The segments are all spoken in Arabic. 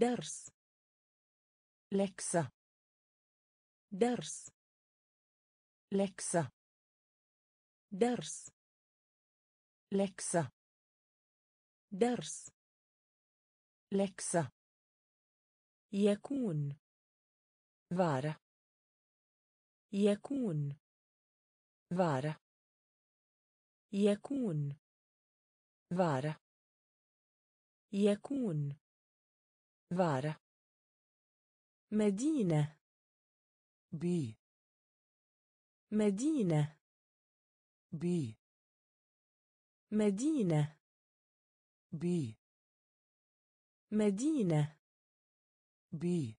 درس. läxa درس. läxa درس. läxa درس. läxa يكون. vara يكون. vara يكون. vara يكون. Vara. مدينة by. مدينة by. مدينة by. مدينة by.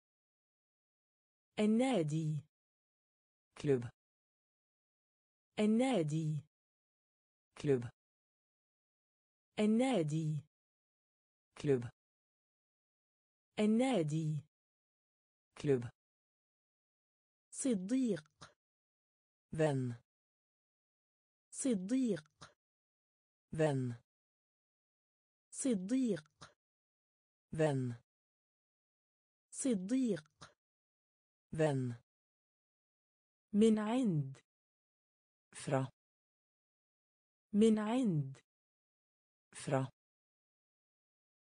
النادي klubb النادي klubb النادي klubb النادي. klubb صديق. vän صديق. vän صديق. vän صديق. vän من عند. fra من عند. fra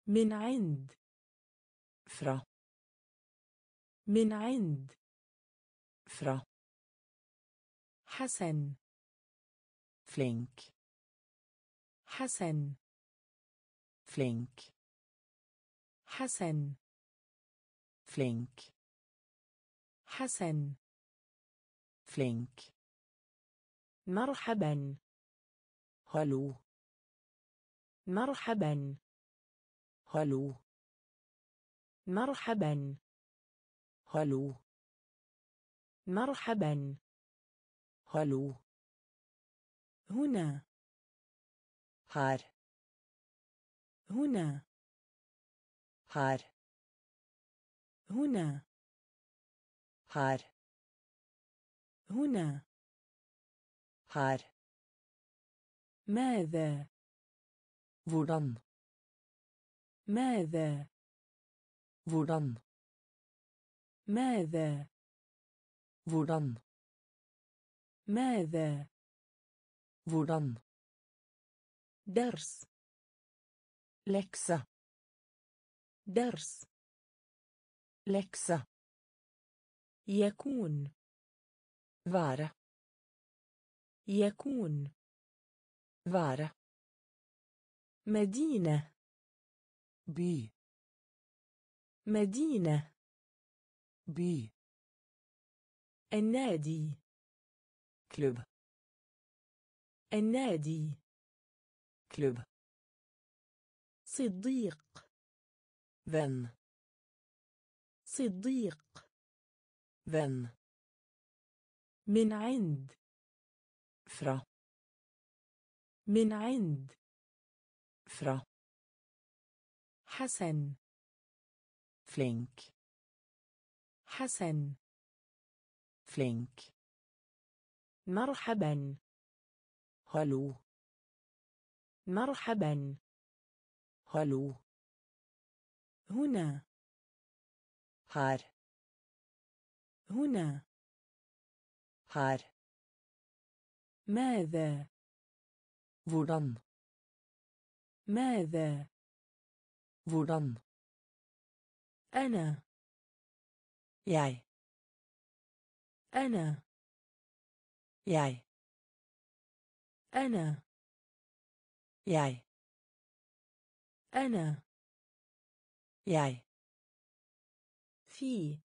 من عند. فرا من عند فرا حسن فلينك حسن فلينك حسن فلينك حسن فلينك مرحبا هلو مرحبا هلو مرحبا. hallå مرحبا. hallå هنا. här هنا. här هنا. här هنا. här ماذا؟ hvordan ماذا؟ Hvordan ماذا hvordan ماذا hvordan درس läxa درس läxa يكون vara يكون vara مدينة by مدينة. By النادي. Klubb النادي. Klubb صديق. Vän صديق. Vän من عند. Fra. من عند. Fra. حسن. flink. حسن flink. مرحبا هلو مرحبا هلو هنا هار هنا هار ماذا hvordan? ماذا hvordan? أنا. jeg أنا. jeg أنا. jeg أنا. jeg في.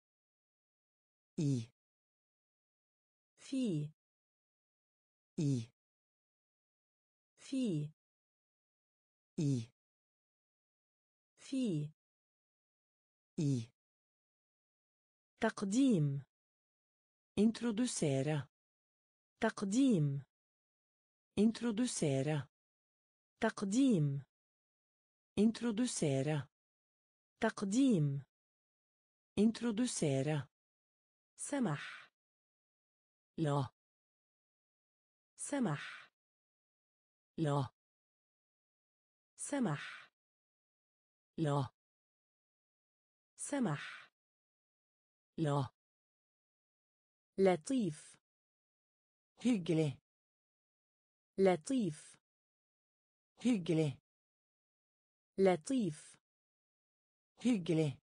i في. i في. i في. I تقديم introducera تقديم introducera تقديم introducera تقديم introducera سمح la سمح la سمح la سمح. لا. لطيف. هجلي لطيف. هجلي لطيف. هجلي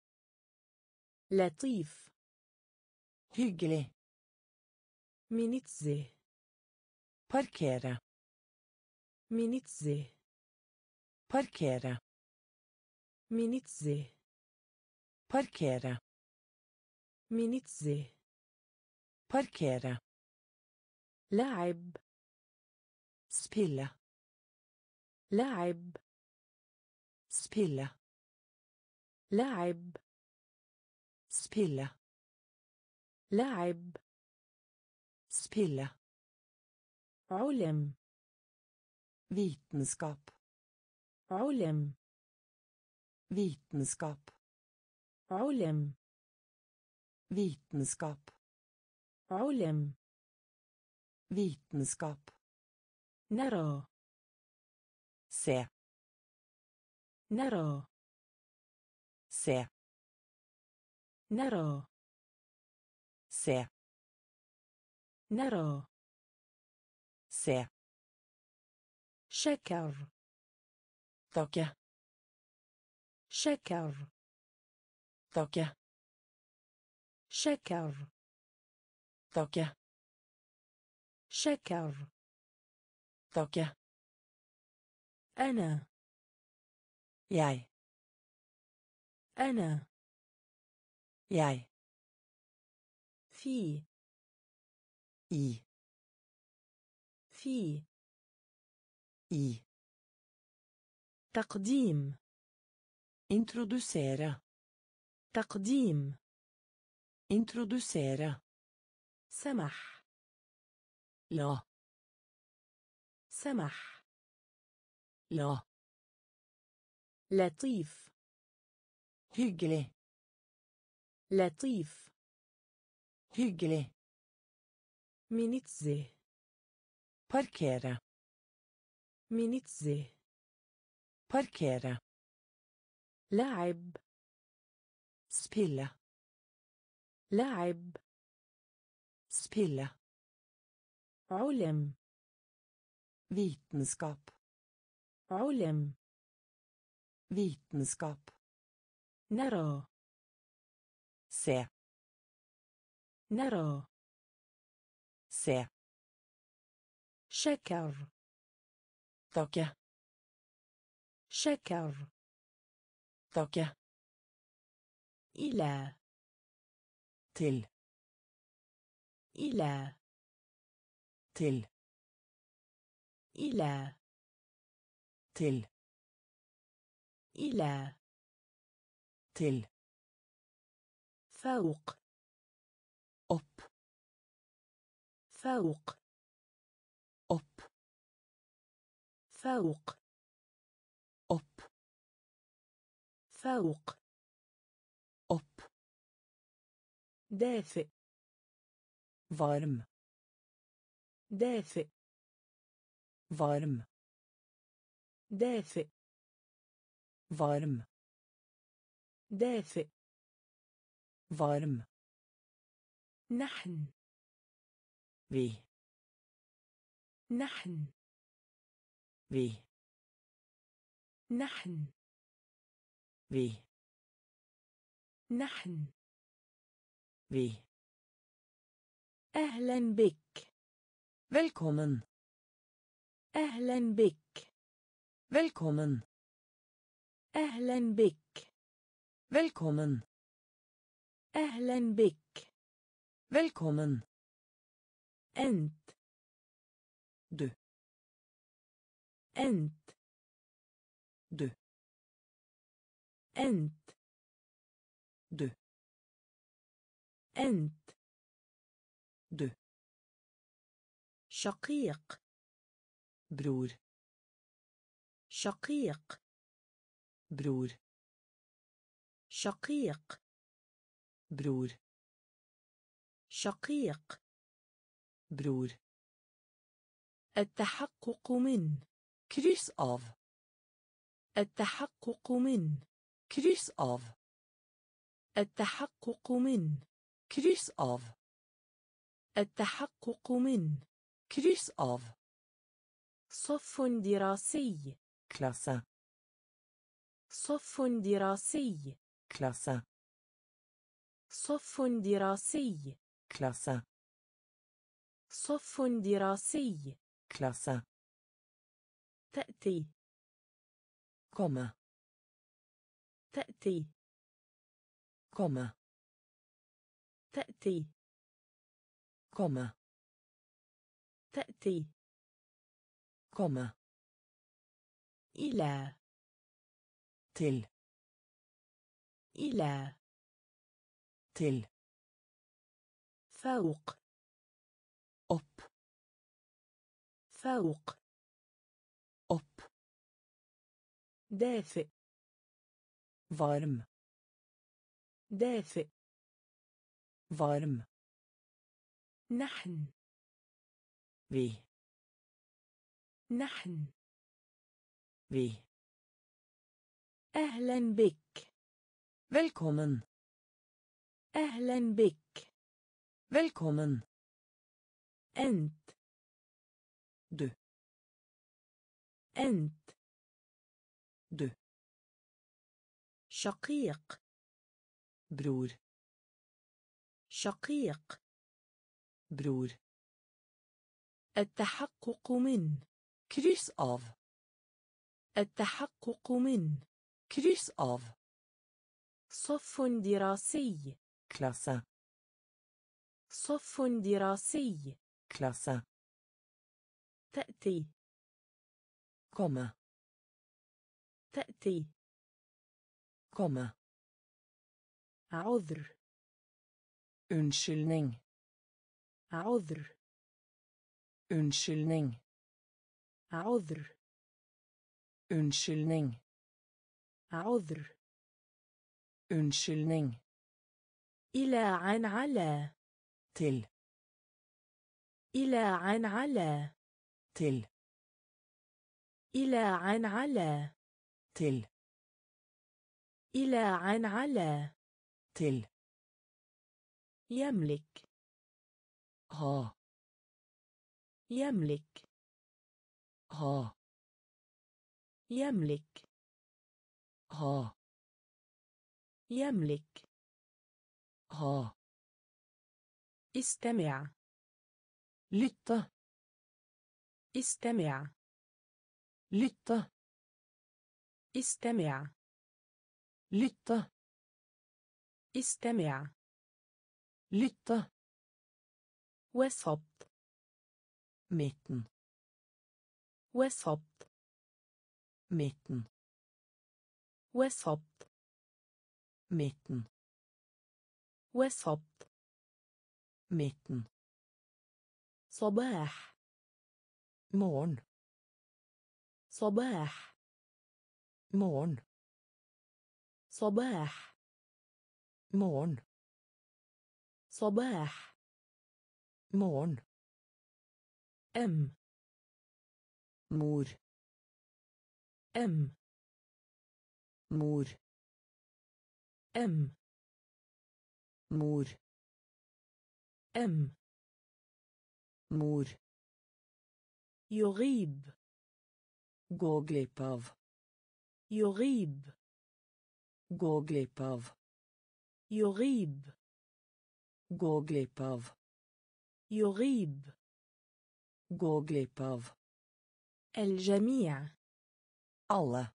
لطيف. هجلي منتزه. parkere. منتزه. parkere. منتزه. Parkere. منتزه Parkere. لعب Spille. لعب Spille. لعب Spille. لعب Spille. علم Vitenskap. علم Vitenskap. علم Vitenskap. علم Vitenskap. نرى Se. نرى Se. نرى Se. نرى Se. شكر Takke. شكر Takke. شكر Takke. شكر Takke. أنا Jeg. أنا Jeg. في I. في I. تقديم Introdusere. تقديم. Introducere. سمح. لا. سمح. لا. لطيف. هجلي. لطيف. هجلي. مينيتزي. باركيرا. مينيتزي. باركيرا. لاعب. Spille. لعب Spille. علم Vitenskap. علم Vitenskap. نرى Se. نرى Se. شكر Takke. شكر Takke. إلى Til. إلى Til. إلى Til. إلى Til. فوق Opp. فوق Opp. فوق Opp. فوق دافئ Varm. دافئ Varm. دافئ Varm. دافئ Varm. نحن Vi. نحن Vi. نحن Vi. نحن Vi. أهلا بك Velkommen. أهلا بك Velkommen. أهلا بك Velkommen. أهلا بك Velkommen. أنت Du. أنت Du. أنت Du. أنت Du. شقيق Bror. شقيق Bror. شقيق Bror. شقيق Bror. التحقق من Kryss av. التحقق من Kryss av. التحقق من kryss av. التحقق من. kryss av. صف دراسي. klasse صف دراسي. klasse صف دراسي. klasse صف دراسي. klasse تأتي. كما تأتي. كما تأتي Komme. تأتي Komme. إلى Til. إلى Til. فوق Opp. فوق Opp. دافئ Varm. دافئ Varm. نحن Vi. نحن Vi. أهلا بك Velkommen. أهلا بك Velkommen. أنت Du. أنت Du. شقيق Bror. شقيق Bror. التحقق من Kryss av. التحقق من Kryss av. صف دراسي Klasse. صف دراسي Klasse. تأتي Komme. تأتي Komme. عذر Unnskyldning. عذر Unnskyldning. عذر Unnskyldning. عذر Unnskyldning. إلى عن على Til. إلى عن على Til. إلى عن على Til. إلى عن على Til. يملك Ha. يملك Ha. يملك Ha. يملك Ha. استمع Lytte. استمع Lytte. استمع Lytte. استمع Lytte. وسط Midten. وسط Midten. وسط Midten. وسط Midten. صباح Morgen. صباح Morgen. صباح Morgen. صباح. مون أم. مور. أم. مور. أم. مور. أم. مور. يغيب. غوغليباف يغيب. غوغليباف يغيب. Gå glipp av. يغيب Gå glipp av. الجميع Alle.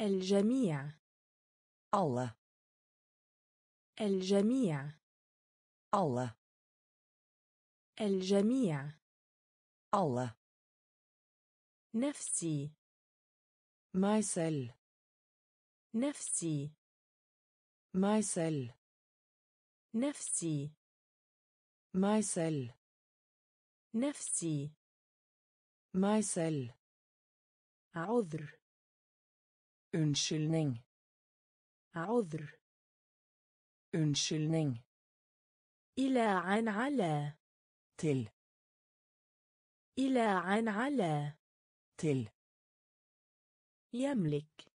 الجميع Alle. الجميع Alle. الجميع Alle. نفسي Meg selv. نفسي Meg selv. نفسي Meg selv. نفسي Meg selv. عذر Unnskyldning. عذر Unnskyldning. إلى عن على Til. إلى عن على Til. يملك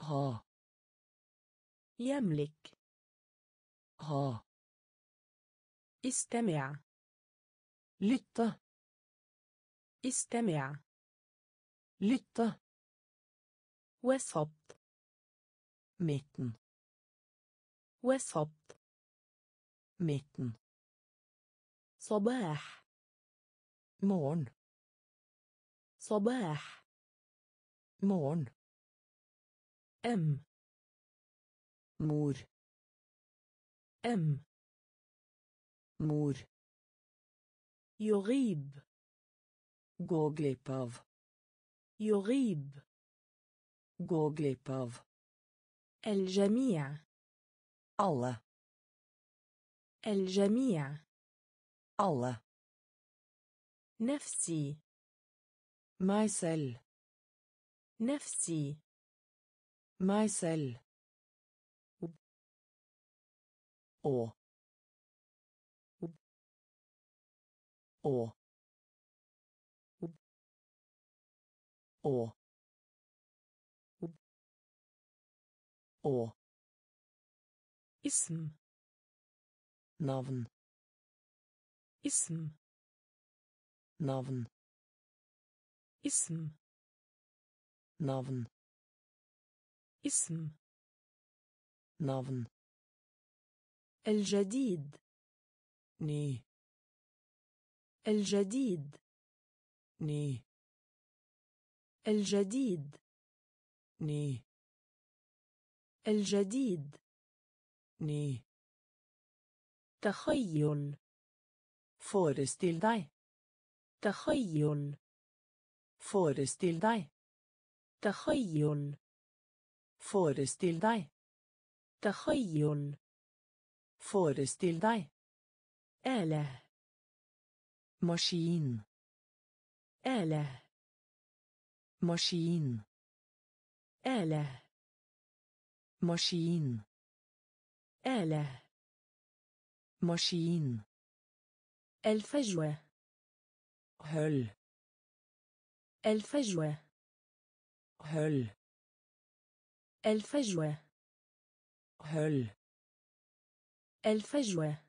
Ha. يملك ha استمع lytte استمع lytte وسط midten وسط midten صباح morgen صباح morgen أم mor أم mor يغيب gå glipp av يغيب gå glipp av الجميع alle الجميع alle نفسي meg selv نفسي meg selv å å å å اسم navn اسم navn اسم navn اسم navn الجديد. ny. الجديد. ny. الجديد. ny. الجديد. ny. تخيل. forestill deg. تخيل. forestill deg. تخيل. forestill deg. تخيل. Forestill deg آلة maskin آلة maskin آلة maskin آلة maskin الفجوة hull الفجوة hull الفجوة hull الفجوة.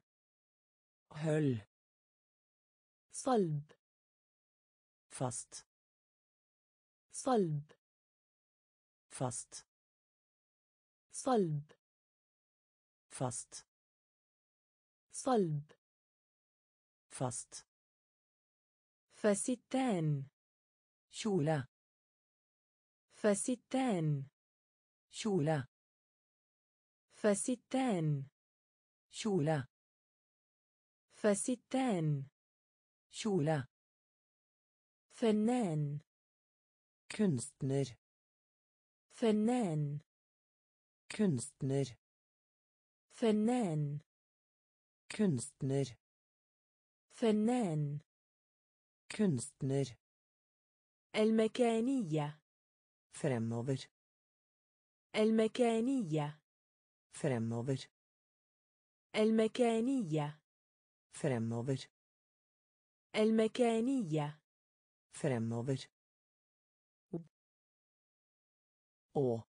hull صلب. fast صلب. fast صلب. fast صلب. fast فستان. kjole فستان. kjole فستان. Kjole فستان kjole فنان kunstner فنان kunstner فنان kunstner فنان kunstner المكانية fremover المكانية fremover المكانية. Fremover. المكانية. Fremover. Å.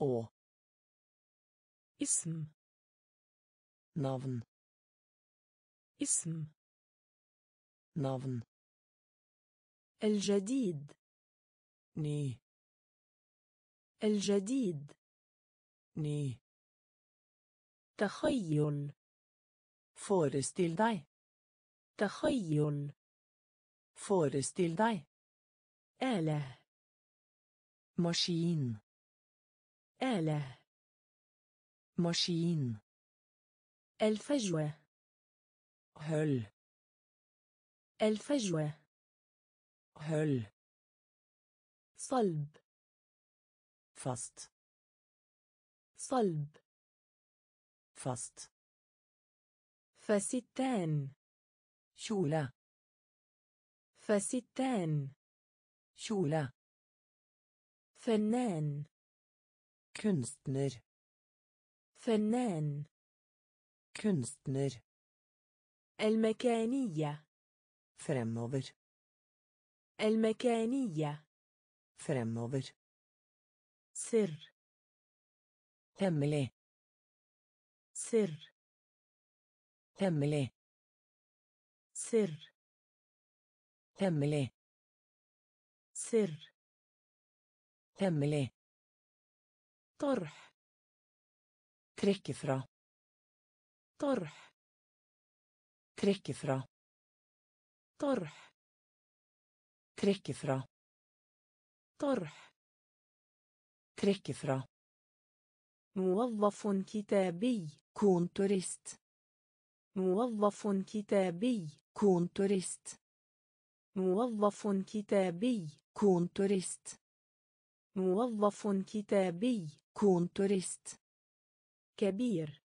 Å. اسم. Navn. اسم. Navn. الجديد. Ny. الجديد. Ny تخيل forestill deg تخيل forestill deg آلة maskin آلة maskin الفجوة hull الفجوة hull صلب fast صلب. فست فستان. شولة. فستان. شولة. فنان. كنستنر. فنان. كنستنر. المكانية. فرموفر. المكانية. فرموفر. سر. Hemmelig سر hemmelig سر hemmelig سر hemmelig طرح trekke fra طرح trekke fra طرح trekke fra طرح trekke fra موظف كتابي. kontorist موظف كتابي. kontorist موظف كتابي. kontorist موظف كتابي. kontorist كبير.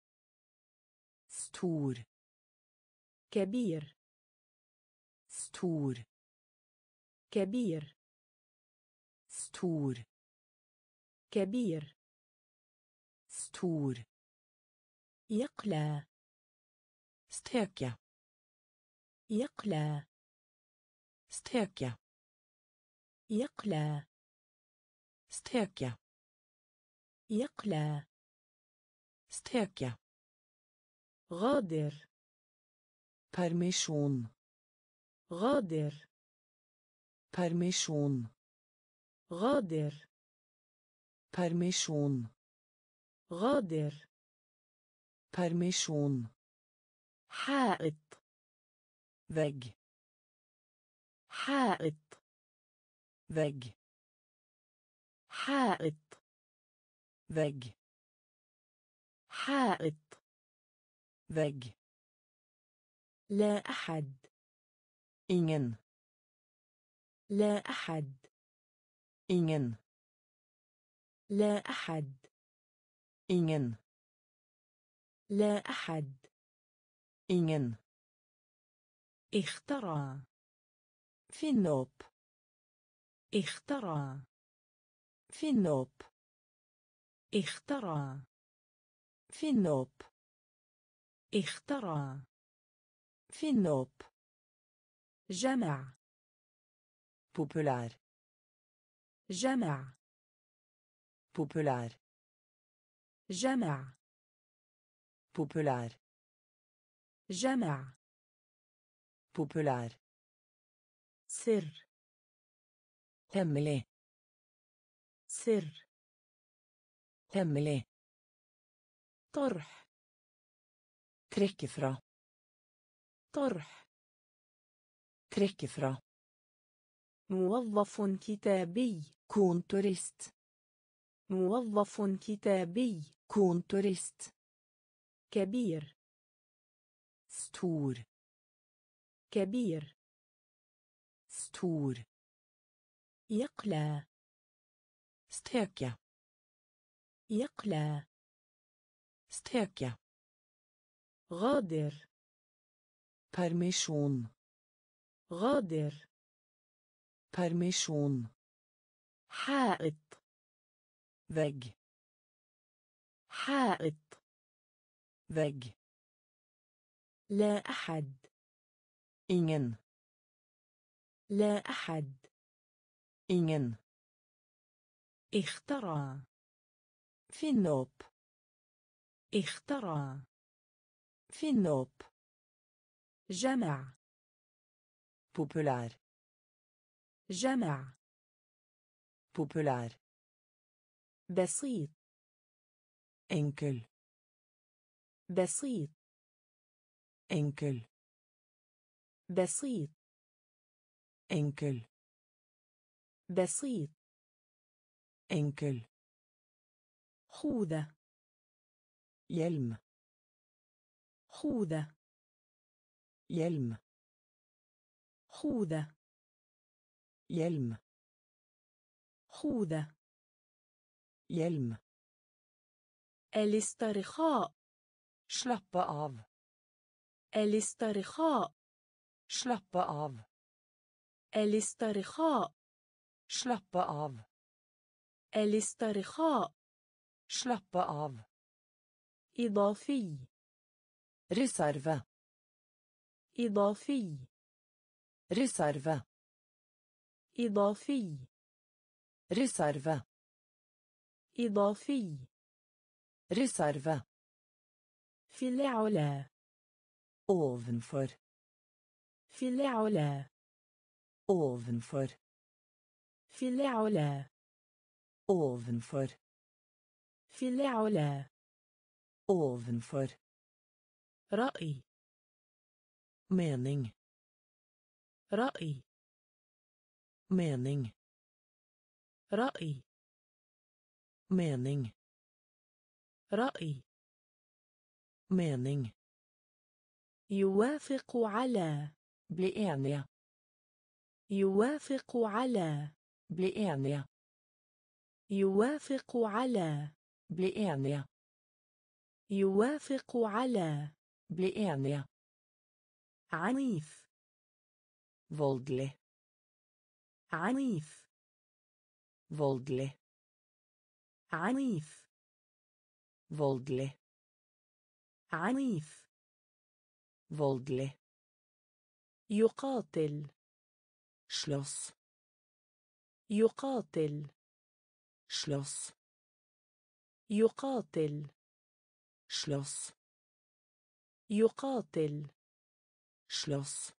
stor كبير. stor كبير. stor كبير. Stor يقلى steke يقلى steke يقلى steke يقلى steke غادر permisjon غادر permisjon غادر permisjon غادر. Permisjon حائط. Vegg. حائط. Vegg. حائط. Vegg. حائط. Vegg. لا أحد. Ingen. لا أحد. Ingen. لا أحد. ingen لا أحد ingen في النوب. اخترع آه. فينوب اخترع فينوب اخترع فينوب جمع popular جمع popular جمع populær جمع populær سر hemmelig سر hemmelig طرح trekke fra طرح trekke fra موظف كتابي kontorist موظف كتابي. kontorist. كبير. stor. كبير. stor. يقلى. steke يقلى. steke غادر. permisjon غادر. برميشون حائط. Vegg حائط vegg لا أحد ingen لا أحد ingen اخترع finne opp اخترع finne opp جمع populær جمع populær بسيط. انكل بسيط. انكل بسيط. انكل بسيط. انكل خوذة. يلم خوذة. يلم خوذة. يلم خوذة. يلم hjelm الاسترخاء slappe av الاسترخاء slappe av الاسترخاء slappe av الاسترخاء slappe av إضافي reserve إضافي reserve إضافي reserve إضافي Reserve. في العلا Ovenfor. في العلا Ovenfor. في العلا Ovenfor. في العلا Ovenfor. رأي Mening. رأي Mening. رأي mening. رأي mening. يوافق على بلئانيا يوافق على بلئانيا يوافق على بلئانيا يوافق على بلئانيا عنيف فولدلي عنيف فولدلي عنيف. فولدلي عنيف. فولدلي يقاتل. شلوس يقاتل. شلوس يقاتل. شلوس يقاتل. شلوس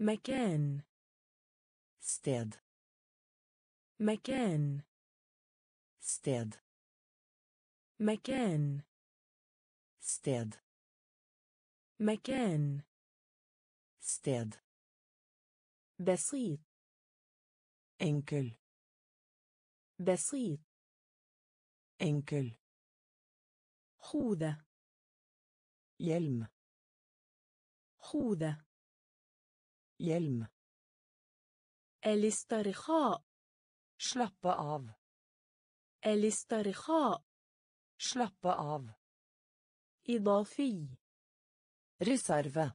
مكان. ستاد مكان. Sted. مكان Sted. مكان Sted. بسيط Enkel. بسيط Enkel. خوذة Hjelm. خوذة Hjelm. الاسترخاء Slappe av. الاسترخاء Slappe av. إضافي Reserve.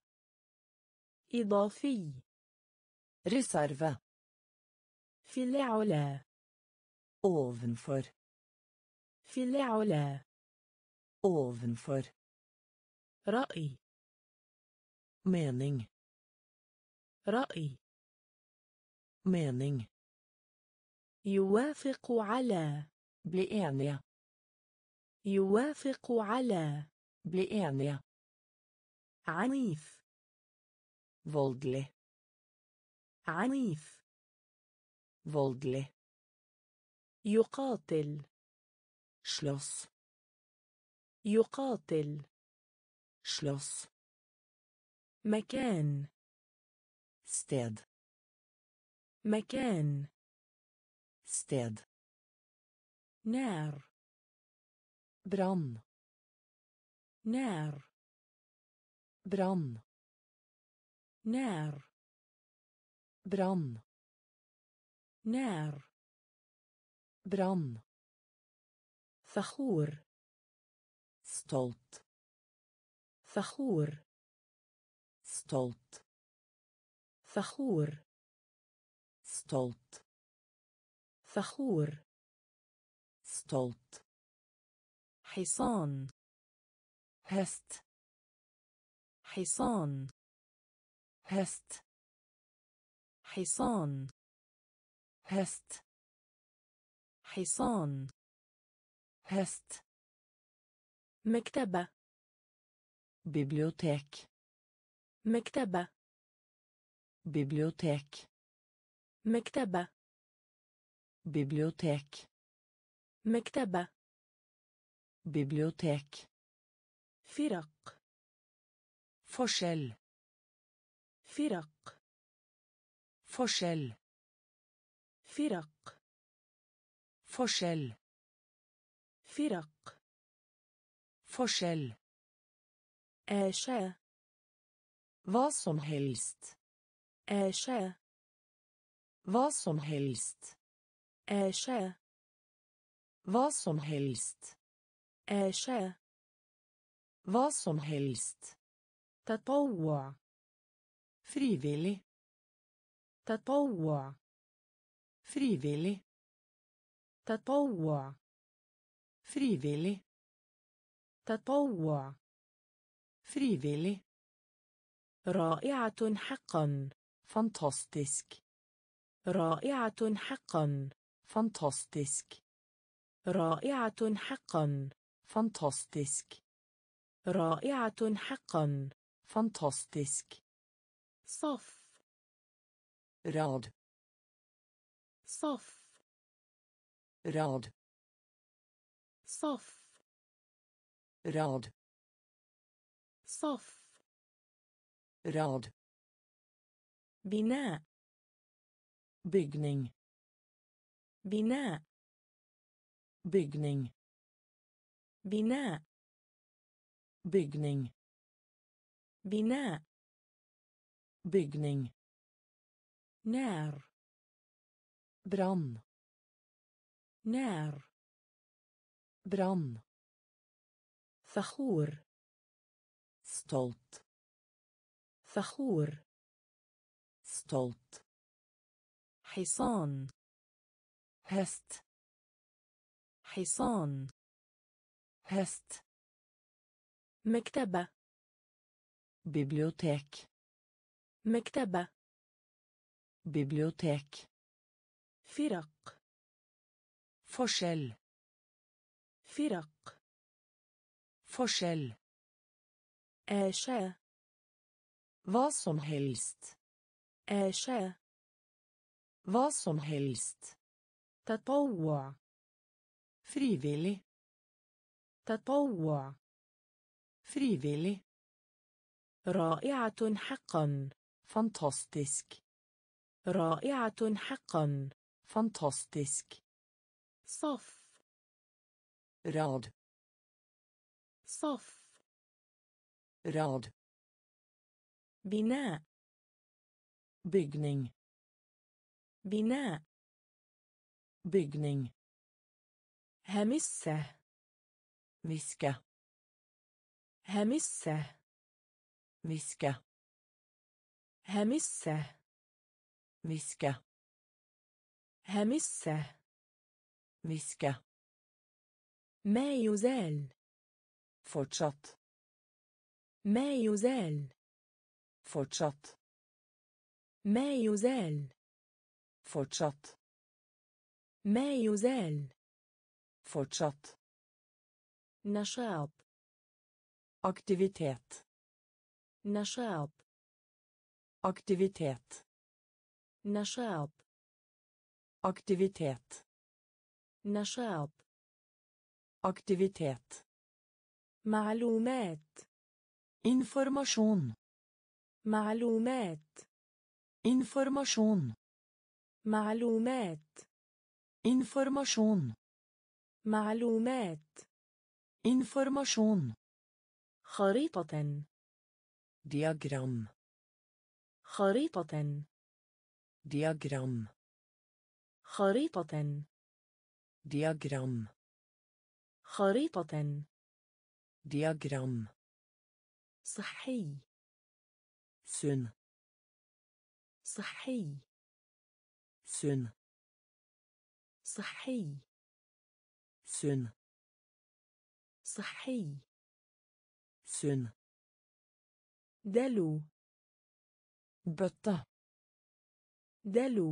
إضافي Reserve. في العلا Ovenfor. في العلا Ovenfor. رأي Mening. رأي Mening. يوافق على Bli enige. يوافق على Bli enige. عنيف Voldelig. عنيف Voldelig. يقاتل Slåss. يقاتل Slåss. مكان Sted. مكان Sted. نار Brann. نار Brann. نار Brann. نار Brann. فخور Stolt. فخور Stolt. فخور Stolt. فخور stolt. حصان. هست. حصان. hest. حصان. hest. حصان. hest. مكتبة. bibliotek. مكتبة. bibliotek. مكتبة. bibliotek. مكتبة Bibliotek. فرق Forskjell. فرق Forskjell. فرق Forskjell. فرق Forskjell. آشاء Hva som helst. آشاء Hva som helst. آشاء Hva som helst. آشاء Hva som helst. تطوع Frivillig. تطوع Frivillig. تطوع Frivillig. تطوع Frivillig. رائعة حقا Fantastisk. رائعة حقا Fantastisk. رائعة حقا. Fantastisk رائعة حقا. فانتاستيسك صف rad صف rad صف rad صف راد بناء بيجنينج بناء Bygning. بناء Bygning. بناء Bygning. نار Brann. نار Brann. فخور Stolt. فخور Stolt. حصان Häst. حصان Häst. مكتبة Bibliotek. مكتبة Bibliotek. فرق Forskjell. فرق Forskjell. آشاء Hva som helst. آشاء Hva som helst. تطوع Frivillig. تطوع Frivillig. رائعة حقا Fantastisk. رائعة حقا Fantastisk. صف Rad. صف Rad. بناء Bygning. بناء Bygning. همسة Viske. همسة Viske. همسة Viske. همسة Viske. ما يزال Fortsatt. ما يزال Fortsatt. ما يزال Fortsatt. ما يزال Fortsatt. نشاط Aktivitet. نشاط Aktivitet. نشاط Aktivitet. نشاط Aktivitet. معلومات Informasjon. معلومات Informasjon. معلومات Informasjon. معلومات. انفورماشون خريطة. دياغرام خريطة. دياغرام خريطة. دياغرام خريطة. دياغرام صحي. سن صحي. سن صحي. Sunn. صحي Sunn. دلو Bøtte. دلو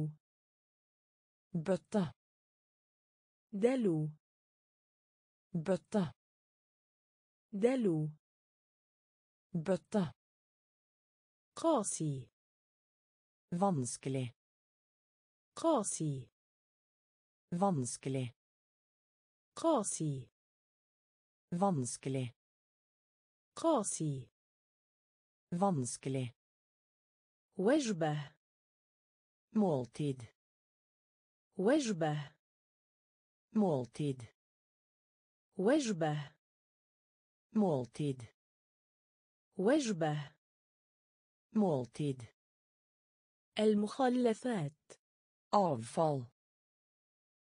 Bøtte. دلو Bøtte. دلو Bøtte. قاسي Vanskelig. قاسي Vanskelig. قاسي Vanskelig. قاسي Vanskelig. وجبة Måltid. وجبة Måltid. وجبة Måltid. وجبة Måltid. المخلفات Avfall.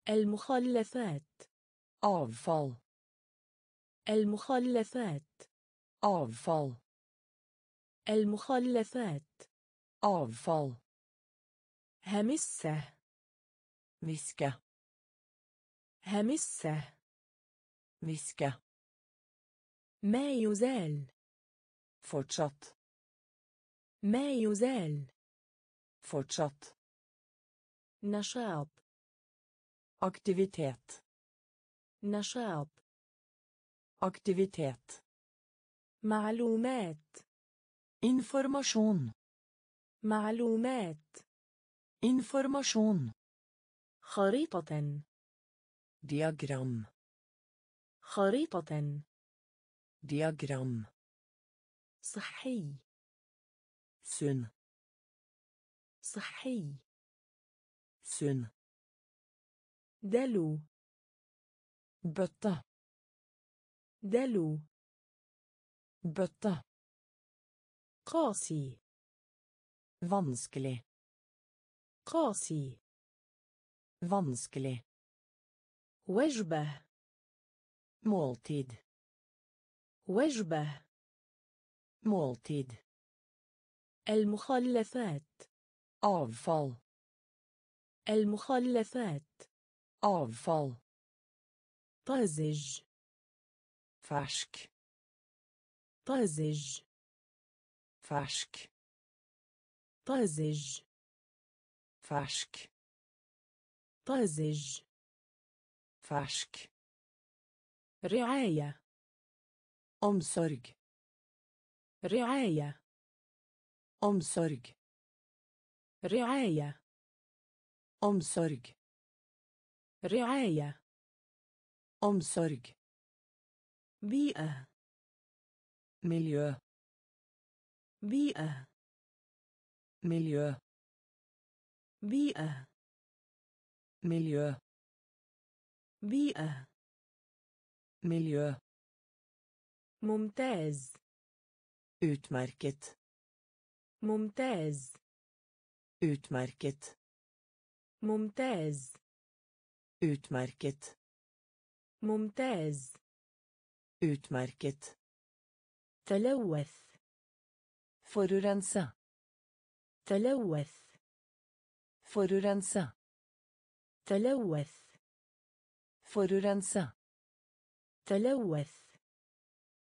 المخلفات Avfall. المخلفات Avfall. المخلفات Avfall. همسة Viske. همسة Viske. ما يزال Fortsatt. ما يزال Fortsatt. نشاط Aktivitet. نشاط aktivitet معلومات informasjon معلومات informasjon خريطة diagram خريطة diagram صحي sunn صحي sunn دلو bøtte دلو bøtte قاسي vanskelig قاسي vanskelig وجبة måltid وجبة måltid المخلفات avfall المخلفات avfall طازج. فاشك طازج. فاشك طازج. فاشك طازج. فاشك رعاية. أم سرج رعاية. أم سرج رعاية. أمسرق رعاية. أمسرق. Omsorg بيئة miljø بيئة miljø بيئة miljø بيئة miljø ممتاز utmerket ممتاز utmerket ممتاز utmerket ممتاز utmerket تلوث forurense تلوث forurense تلوث forurense تلوث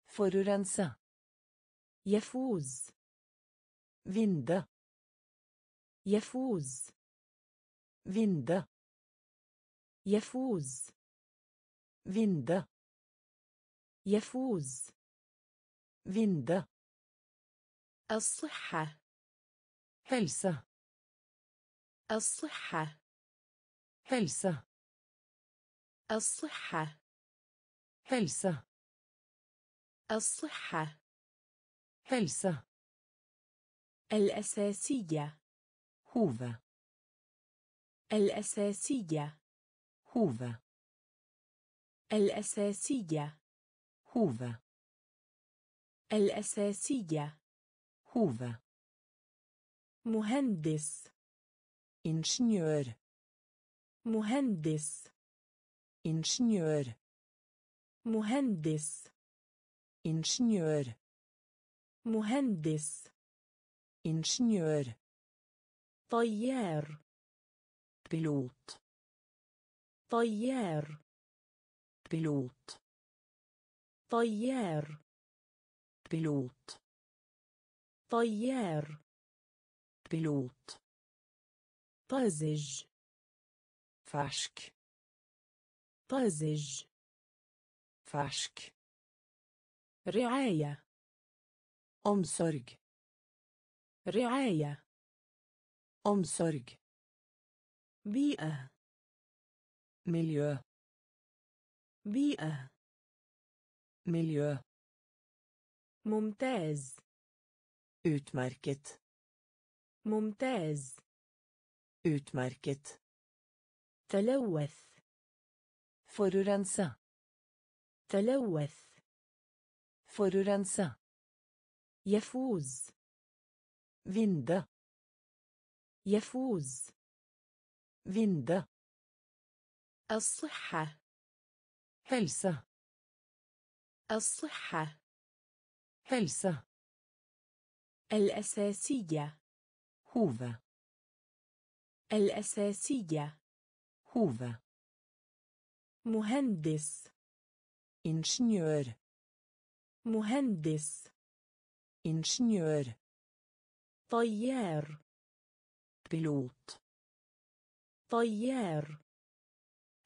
forurense يفوز vinde يفوز vinde يفوز vinde. يفوز vinde. الصحة helse. الصحة helse. الصحة helse. الصحة helse. الأساسية hove. الأساسية hove. الأساسية. هوفا. الأساسية. هوفا. مهندس. ingeniør مهندس. ingeniør مهندس. ingeniør مهندس. ingeniør طيار. pilot طيار. pilot طيار بيلوت طيار بيلوت طازج فاشك طازج فاشك رعاية أمسرج رعاية أمسرج بيئة مليون بيئة. miljø. ممتاز. utmerket ممتاز. utmerket تلوث. forurense تلوث. forurense يفوز. ويندا يفوز. ويندا الصحة. Helse الصحة helse الأساسية hove الأساسية hove مهندس ingeniør مهندس ingeniør طيار pilot طيار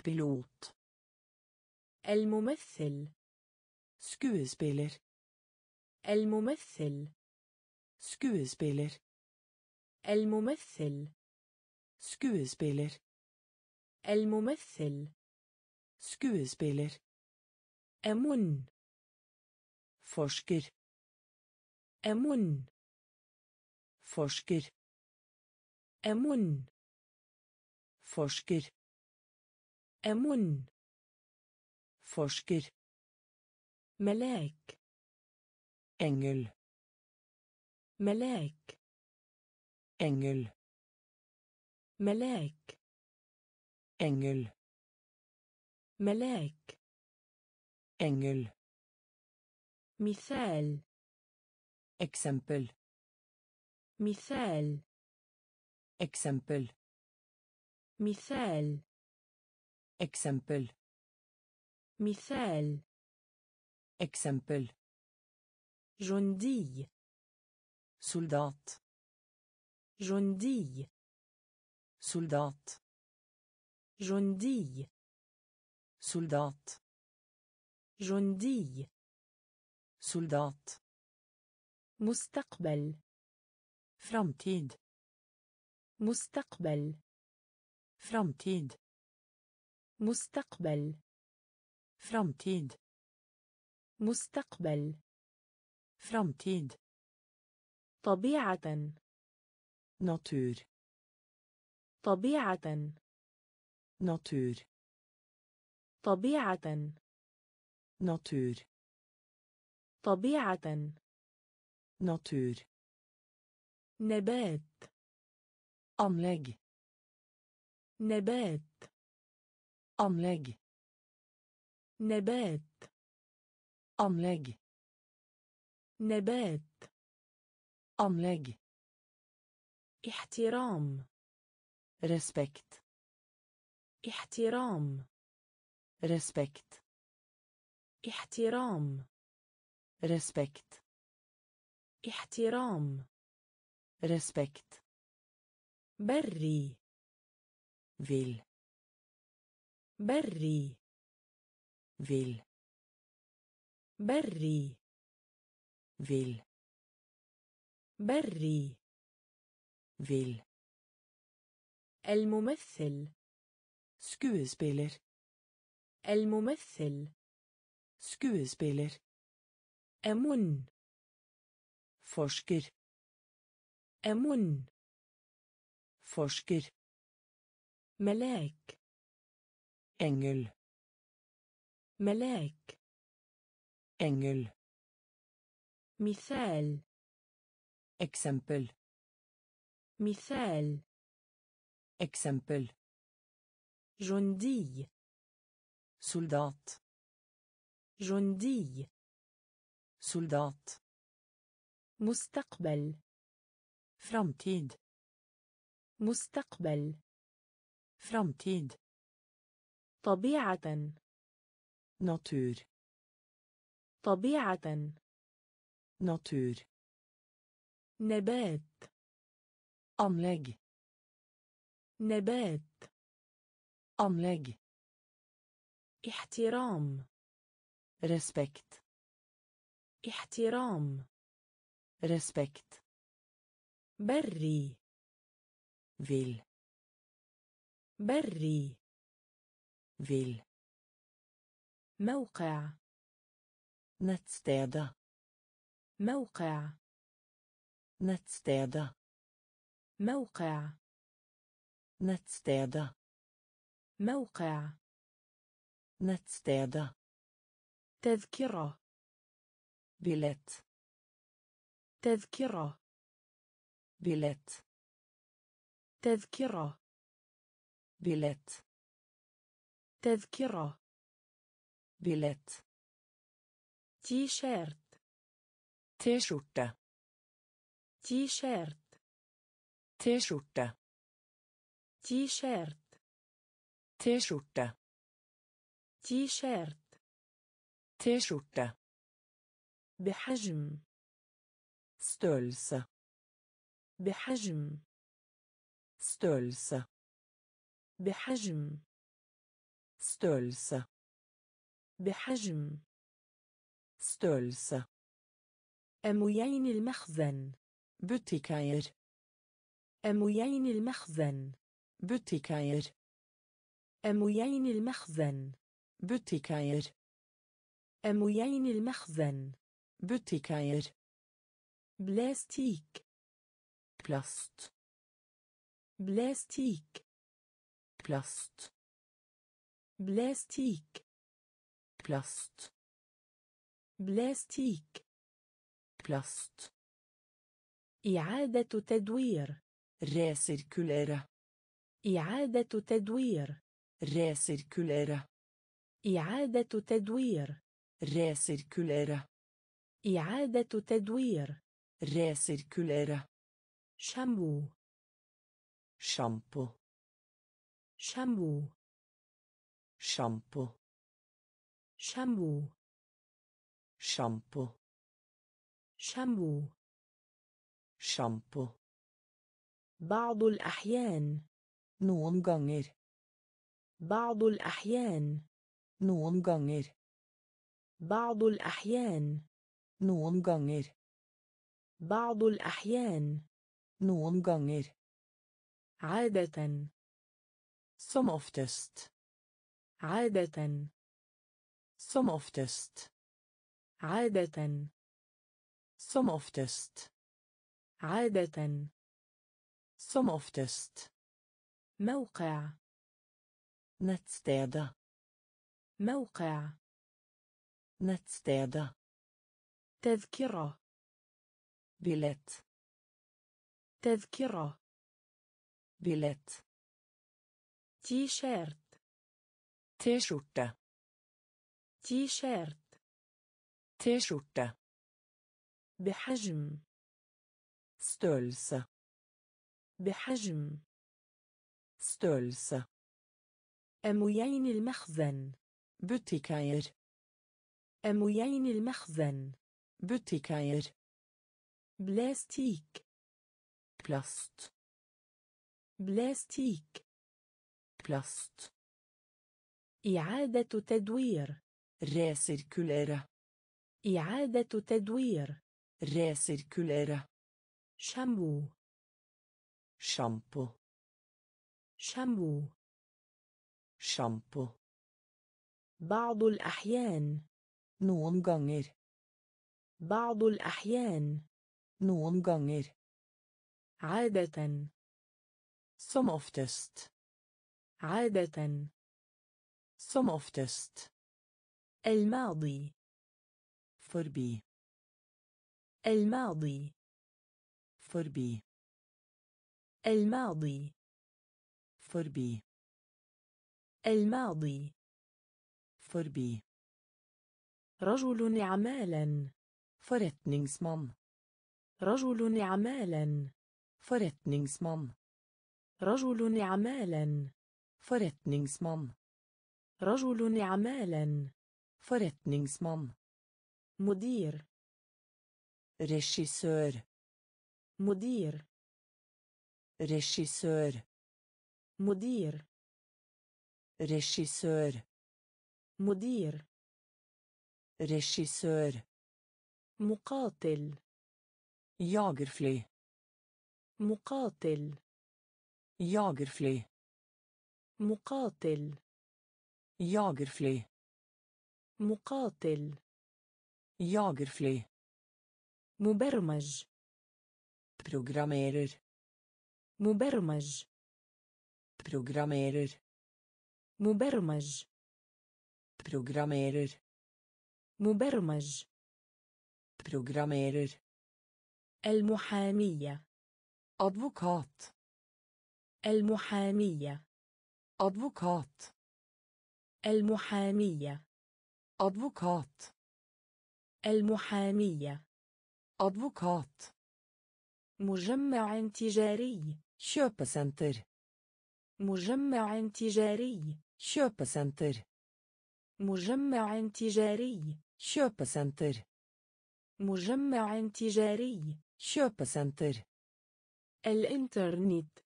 pilot الممثل skuespiller الممثل skuespiller الممثل skuespiller الممثل skuespiller أمن forsker أمن forsker أمن forsker أمن forsker ملاك engel ملاك engel ملاك engel ملاك engel مثال eksempel مثال eksempel مثال eksempel مثال eksempel جندي soldat جندي soldat جندي soldat جندي soldat مستقبل framtid مستقبل framtid مستقبل framtid مستقبل framtid طبيعة natur طبيعة natur طبيعة natur طبيعة natur نبات anlegg نبات anlegg نبات. أملاج. نبات. أملاج. احترام. respekt احترام. respekt احترام. respekt احترام. respekt بري. vill. بري. vill بري vill بري vill الممثل skuespiller الممثل skuespiller أمن forsker أمن forsker ملاك engel ملاك. engel مثال. eksempel مثال. eksempel جندي. soldat جندي. soldat مستقبل. فرامتيد مستقبل. فرامتيد طبيعة. Natur طبيعة natur نبات anlegg نبات anlegg احترام respekt احترام respekt بري vill بري vill موقع. نتستيدا موقع. نتستيدا موقع. نتستيدا موقع. nettstedet تذكرة. billett. تذكرة. billett. تذكرة. billett. تذكرة. billett تي شيرت T-skjorte تي شيرت T-skjorte تي شيرت T-skjorte تي شيرت T-skjorte بحجم størrelse بحجم størrelse بحجم størrelse بحجم. Størrelse أمويين المخزن. Butikkeier أمويين المخزن. Butikkeier أمويين المخزن. Butikkeier أمويين المخزن. Butikkeier بلاستيك. Plast. بلاستيك. Plast. بلاستيك. Plast بلاستيك plast إعادة تدوير resirkulere إعادة تدوير resirkulere إعادة تدوير resirkulere إعادة تدوير resirkulere شامبو shampoo شامبو shampoo شامبو شامبو شامبو شامبو بعض الأحيان. نون غانير بعض الأحيان. نون غانير بعض الأحيان. نون غانير بعض الأحيان. نون غانير عادة. Som oftest. عادة. Som oftest. عادة. Som oftest. عادة. Som oftest. موقع. نتستيدة. موقع. نتستيدة. تذكرة. billett. تذكرة. billett. تي شيرت. T-skjorte. تي شيرت T-skjorte. بحجم størrelse. بحجم størrelse. أمويين المخزن butikkeier. أمويين المخزن butikkeier. بلاستيك plast. بلاستيك plast. إعادة تدوير resirkulere إعادة تدوير resirkulere شامبو shampoo شامبو shampoo بعض الأحيان noen ganger بعض الأحيان noen ganger عادة som oftest عادة som oftest الماضي. فربي. الماضي. فربي. الماضي. فربي. الماضي. فربي. رجل عمالا. فرتنينغسمان رجل عمالا. فرتنينغسمان رجل عمالا. فرتنينغسمان رجل عمالا. Forretningsmann مدير regissør مدير regissør مدير regissør مدير regissør مقاتل jagerfly مقاتل jagerfly مقاتل jagerfly مقاتل jagerfly مبرمج programmerer مبرمج programmerer مبرمج programmerer مبرمج programmerer المحامية advokat المحامية advokat المحامية advokat المحامية. advokat مجمع تجاري. kjøpesenter مجمع تجاري. kjøpesenter مجمع تجاري. kjøpesenter مجمع تجاري. kjøpesenter الإنترنت.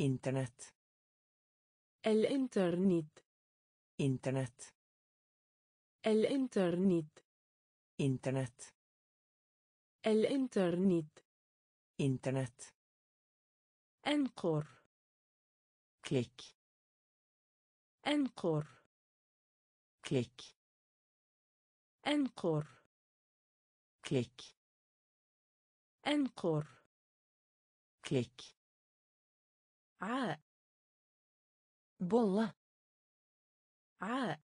إنترنت. الإنترنت. إنترنت. الإنترنت. إنترنت. الإنترنت. إنترنت. أنقر. كليك. أنقر. كليك. أنقر. كليك. أنقر. كليك. عاء. بولا عاء.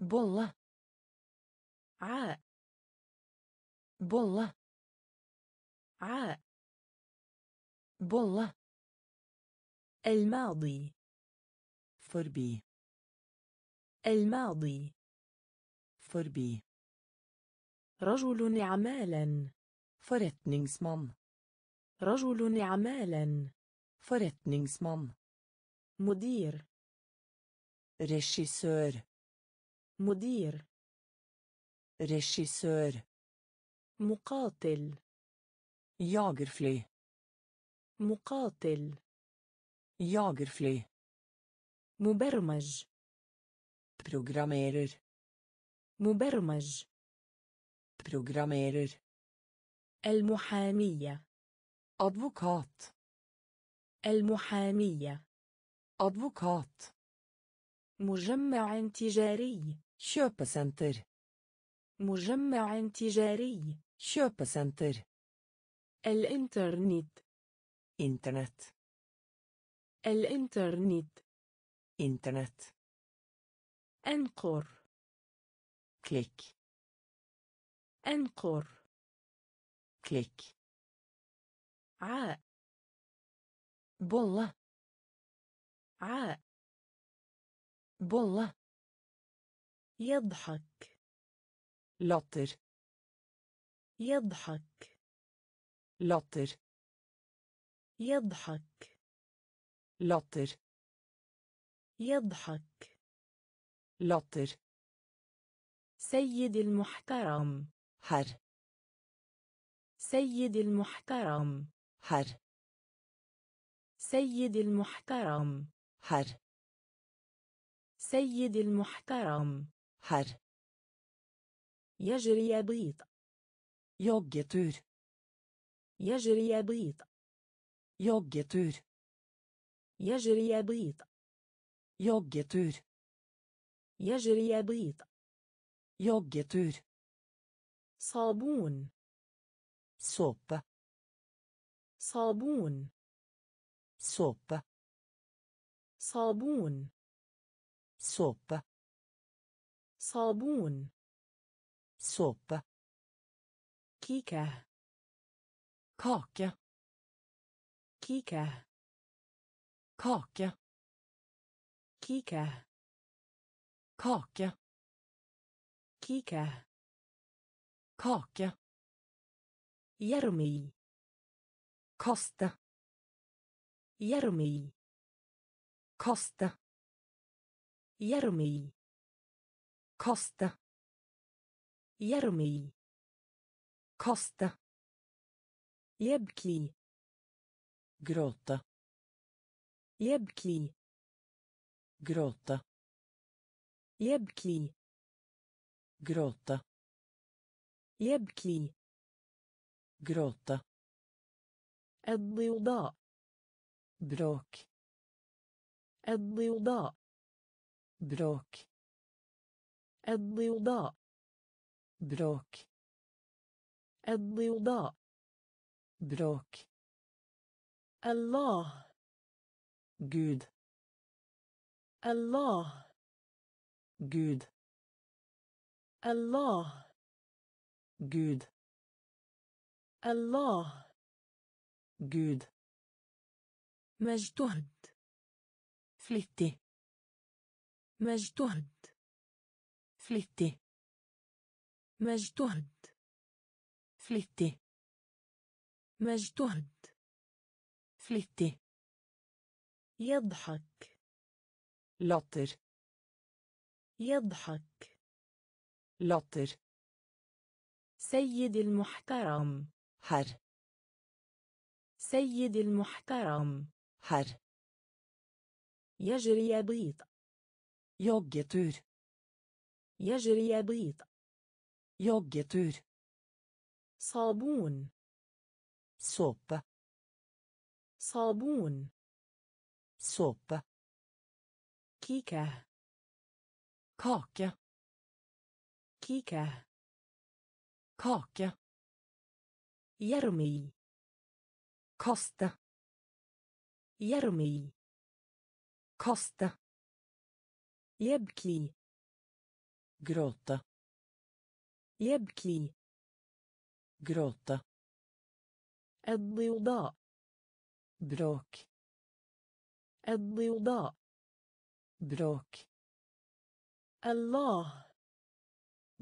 Bolle. عاء Bolle. عاء Bolle. الماضي Forbi. الماضي Forbi. رجل أعمالا Forretningsmann. رجل أعمالا Forretningsmann. مدير Regissør. مدير ريشيسور مقاتل ياغرفلي مقاتل ياغرفلي مبرمج programmerer مبرمج programmerer المحامية advokat المحامية advokat مجمع تجاري. Kjøpesenter. مجمع تجاري Kjøpesenter. الإنترنت Internett. الإنترنت Internett. أنقر Klikk. أنقر Klikk. عاء Bolle. عاء Bolle. يضحك Latter. يضحك Latter. يضحك Latter. يضحك Latter. سيد المحترم Herr. سيد المحترم Herr. سيد المحترم Herr. سيد المحترم Herr. يجري بيض Joggetur. يجري بيض Joggetur. يجري بيض Joggetur. يجري بيض Joggetur. صابون Såpe. صابون Såpe. صابون Såpe. صابون Såpe. كيكة Kake. كيكة Kake. كيكة Kake. كيكة Kake. يرمي Kaste. يرمي Kaste. يرمي Kaste. يرمي Kaste. يبكي Gråte. يبكي Gråte. يبكي Gråte. يبكي Gråte. الضوضاء Bråk. الضوضاء Bråk. الضوضاء Bråk. الضوضاء Bråk. الله Gud. الله Gud. الله Gud. الله Gud. مجتهد Flittig. مجتهد flitti مجتهد. flitti مجتهد. flitti يضحك. لطر. يضحك. لطر. سيد المحترم. هر. سيد المحترم. هر. يجري بيط يوغيتور يجري بيض Joggetur. صابون Såpe. صابون Såpe. كيكة Kake. كيكة Kake. يرمي Kaste. يرمي Kaste. يبكي Gråte. يبكي Gråte. الضوضاء Bråk. الضوضاء Bråk. الله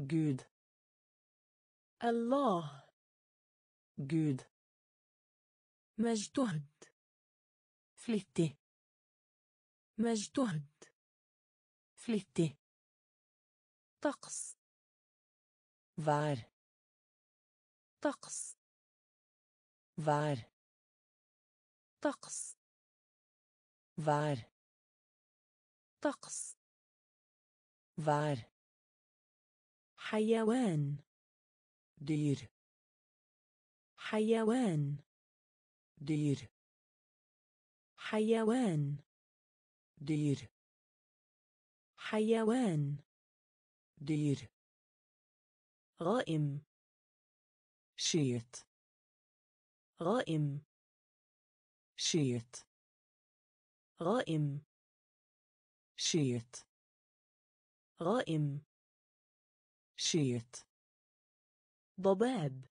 Gud. الله Gud. مجتهد Flittig. مجتهد Flittig. طقس Vær. طقس Vær. طقس Vær. طقس Vær. حيوان Dyr. حيوان Dyr. حيوان Dyr. حيوان dyr. غائم. skyet. غائم. skyet. غائم. skyet. غائم. skyet. ضباب.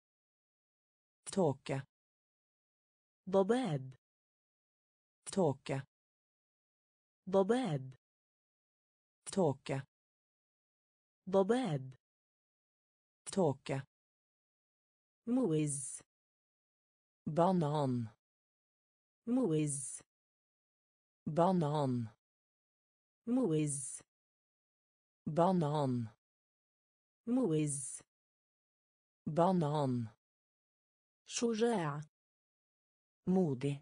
توكا ضباب. توكا ضباب. توكة. ضباب Tåke. موز Banan. موز Banan. موز Banan. موز Banan. شجاع Modig.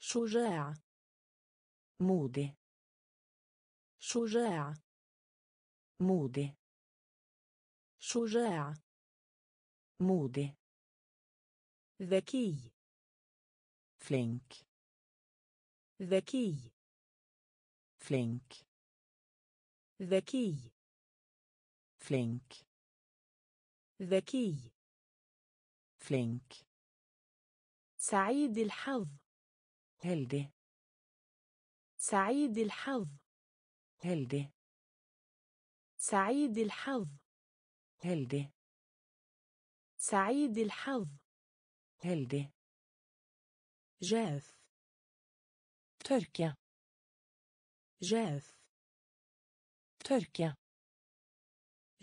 شجاع Modig. شجاع مودي شجاع مودي ذكي فلينك ذكي flink ذكي flink ذكي flink سعيد الحظ heldig سعيد الحظ heldig سعيد الحظ Heldig. سعيد الحظ Heldig. جاف Tørke. جاف Tørke.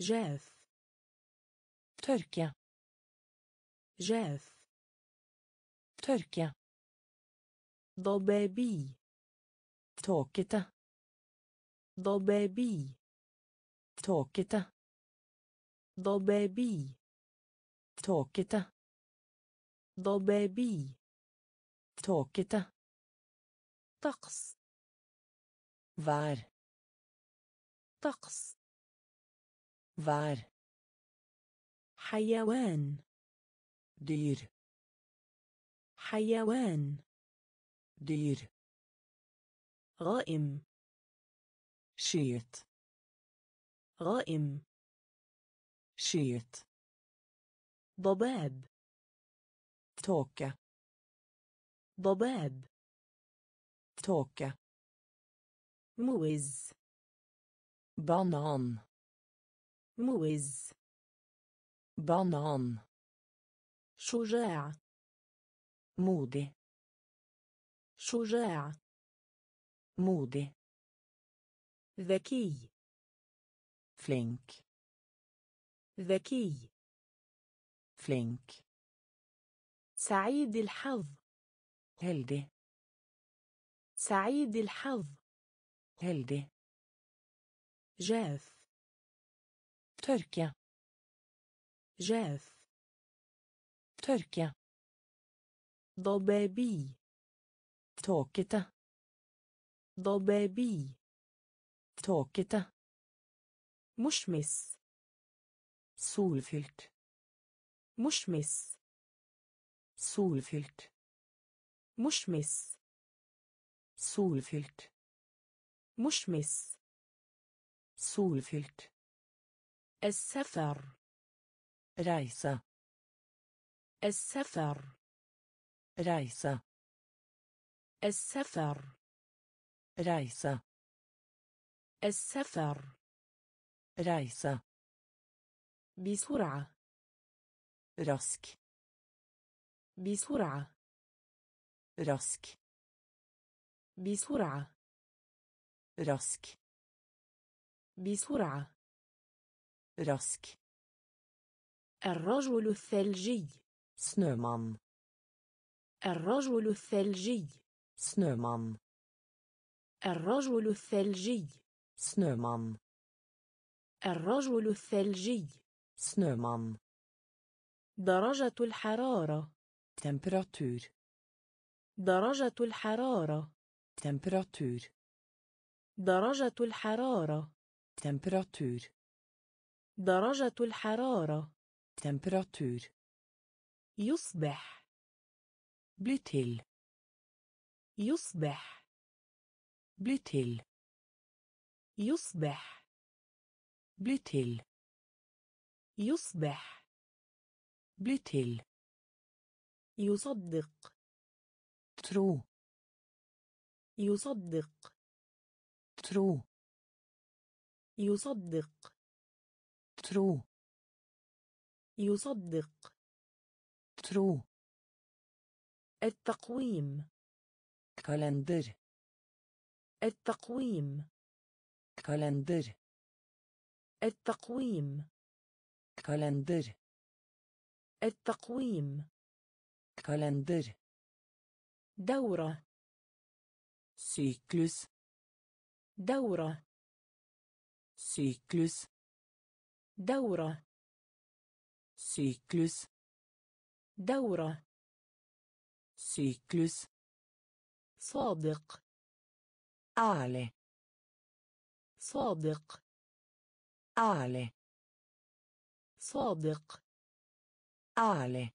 جاف Tørke. جاف Tørke. ضبابي Tåkete. ضبابي Tåkete. ضبابي Tåkete. ضبابي Tåkete. طقس Vær. طقس Vær. حيوان Dyr. حيوان Dyr. غائم Skyet. غائم Skyet. ضباب Tåke. ضباب Tåke. موز Banan. موز Banan. شجاع Modig. شجاع Modig. ذكي flink. ذكي. Flink. سعيد الحظ. هلدي سعيد الحظ. هلدي جاف. تركيا جاف. tåkete ضبابي. tåkete ضبابي. tåkete مشمس. solfylt مشمس. solfylt مشمس. solfylt مشمس. solfylt السفر. رايسا السفر. رايسا السفر. رايسا السفر. Reise بسرعة. rask بسرعة. rask بسرعة. rask بسرعة. rask الرجل الثلجي. snöman الرجل الثلجي. snöman الرجل الثلجي. snöman الرجل الثلجي. Snöman درجة الحرارة. Temperatur. درجة الحرارة. Temperatur. درجة الحرارة. Temperatur. درجة الحرارة. Temperatur. يصبح. Bli till يصبح. Bli till يصبح. Bli till يصبح bli till يصدق tro يصدق tro يصدق tro يصدق tro التقويم kalender التقويم kalender التقويم. kalender. التقويم. kalender. دورة. syklus دورة. syklus دورة. syklus دورة. syklus صادق. أعلى. صادق. أعلى. صادق. أعلى.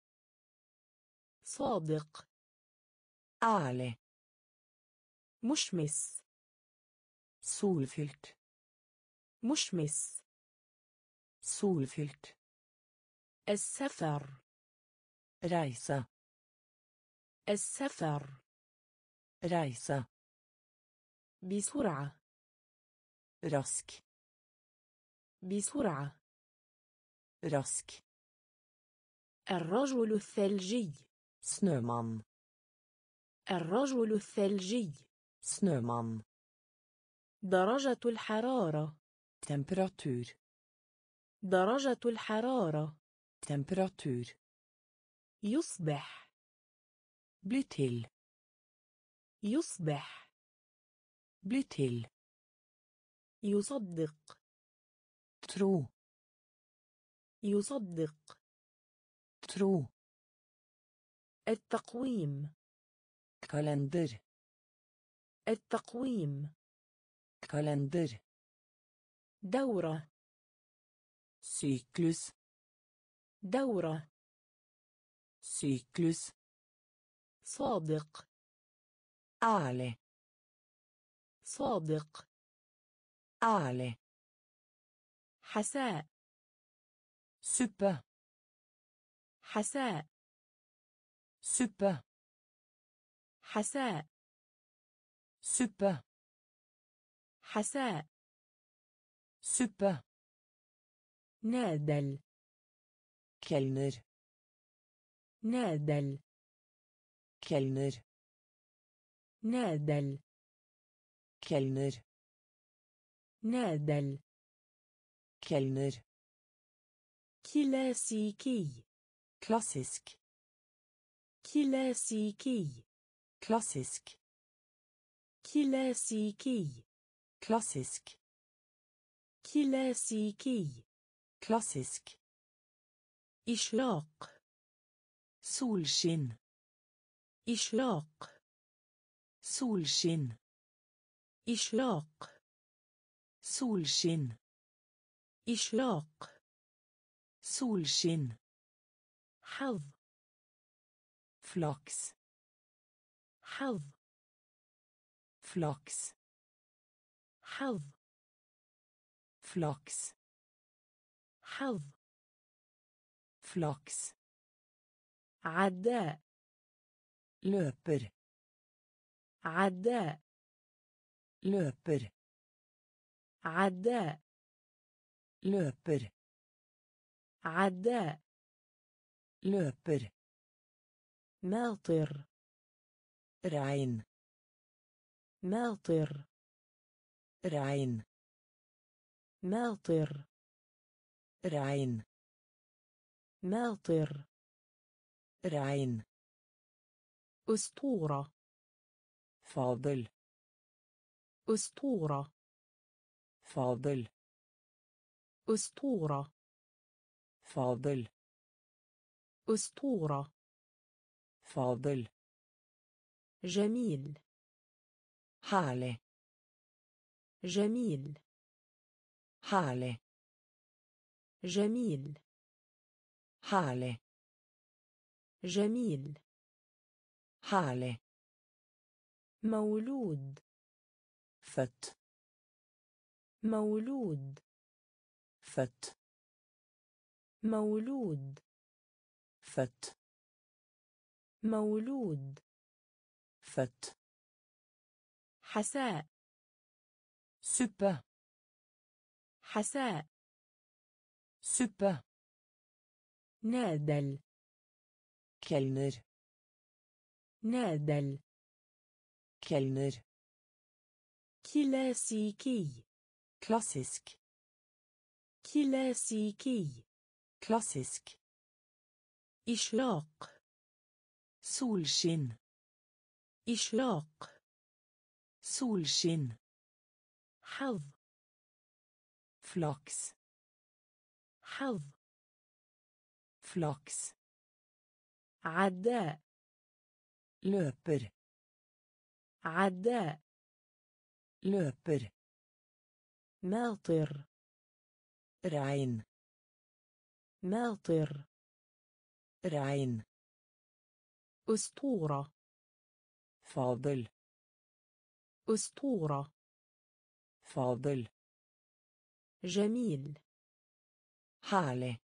صادق. أعلى. مشمس. سولفلت مشمس. سولفلت السفر. رايسة السفر. رايسة بسرعة. راسك. بسرعة. rask الرجل الثلجي. snöman الرجل الثلجي. snöman درجة الحرارة. temperatur درجة الحرارة. temperatur يصبح. bli يصبح. bli يصدق. tro يصدق. tro التقويم. kalender التقويم. kalender دورة. سيكلوس دورة. سيكلوس صادق. آلي صادق. آلي حساء. سوبا حساء. سوبا حساء. سوبا حساء. سوبا نادل. كيلنر نادل. كيلنر نادل. كيلنر نادل. Kelner كلاسيكي klassisk كلاسيكي klassisk كلاسيكي klassisk كلاسيكي klassisk إشراق solskinn إشراق solskinn إشراق solskinn إشراق solskinn حظ flaks حظ flaks حظ flaks حظ flaks عداء løper عداء løper عداء løper عداء løper ماطر regn ماطر regn ماطر regn ماطر regn أسطورة fabel أسطورة fabel أسطورة. fabel أسطورة. fabel جميل. herlig جميل. herlig جميل. herlig جميل. herlig مولود. født مولود. فت. مولود. فت. مولود. فت. حساء. سوبر حساء. سوبر نادل. kelner نادل. kelner كلاسيكي. klassisk كلاسيكي klassisk إشراق solskinn إشراق solskinn حظ flaks حظ flaks عداء løper عداء løper ماطر regn ماطر. regn أسطورة. فاضل. أسطورة. فاضل. جميل. حالة.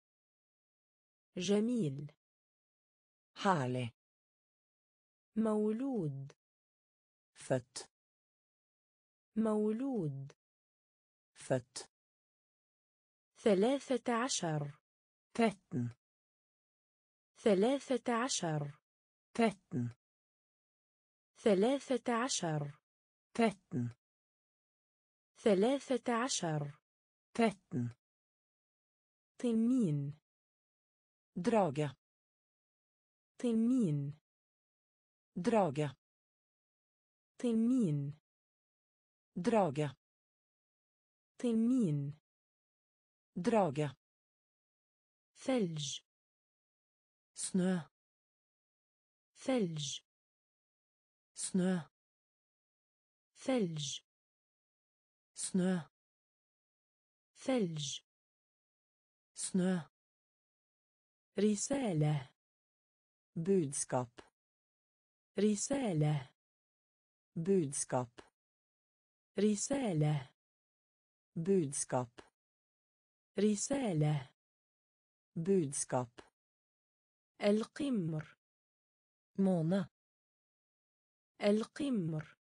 جميل. حالة. مولود. فت. مولود. فت. ثلاثة عشر. 13 ثلاثة عشر. 13 ثلاثة عشر. 13 ثلاثة عشر. 13 تنين drage. تنين drage. تنين drage. تنين drage ثلج snø ثلج snø ثلج snø ثلج snø رسالة budskap رسالة budskap رسالة budskap رسالة. Budskap. القمر. Måne. القمر.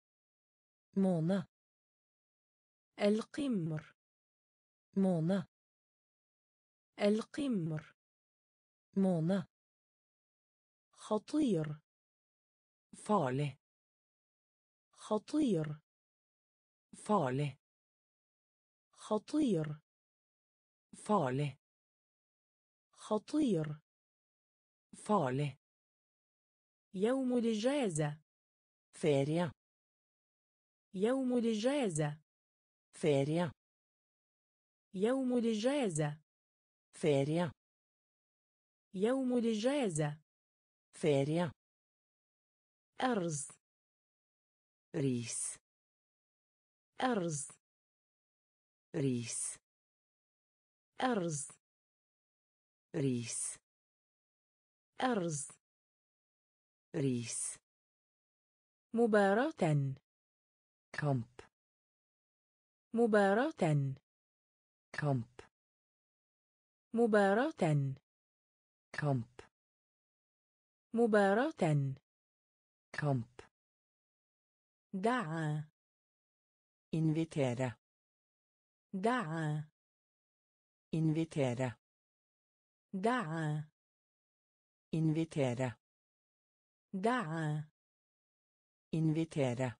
Måne. القمر. Måne. القمر. Måne. خطير. Farlig. خطير. Farlig. خطير. Farlig خطير. farlig يوم الإجازة. ferie يوم الإجازة. ferie يوم الإجازة. ferie يوم الإجازة. ferie أرز. ris أرز. ris أرز. ris أرز. ris مباراة. kamp مباراة. kamp مباراة. kamp مباراة. kamp دعا. Invitere دعا. Invitere دعا invitere دعا invitere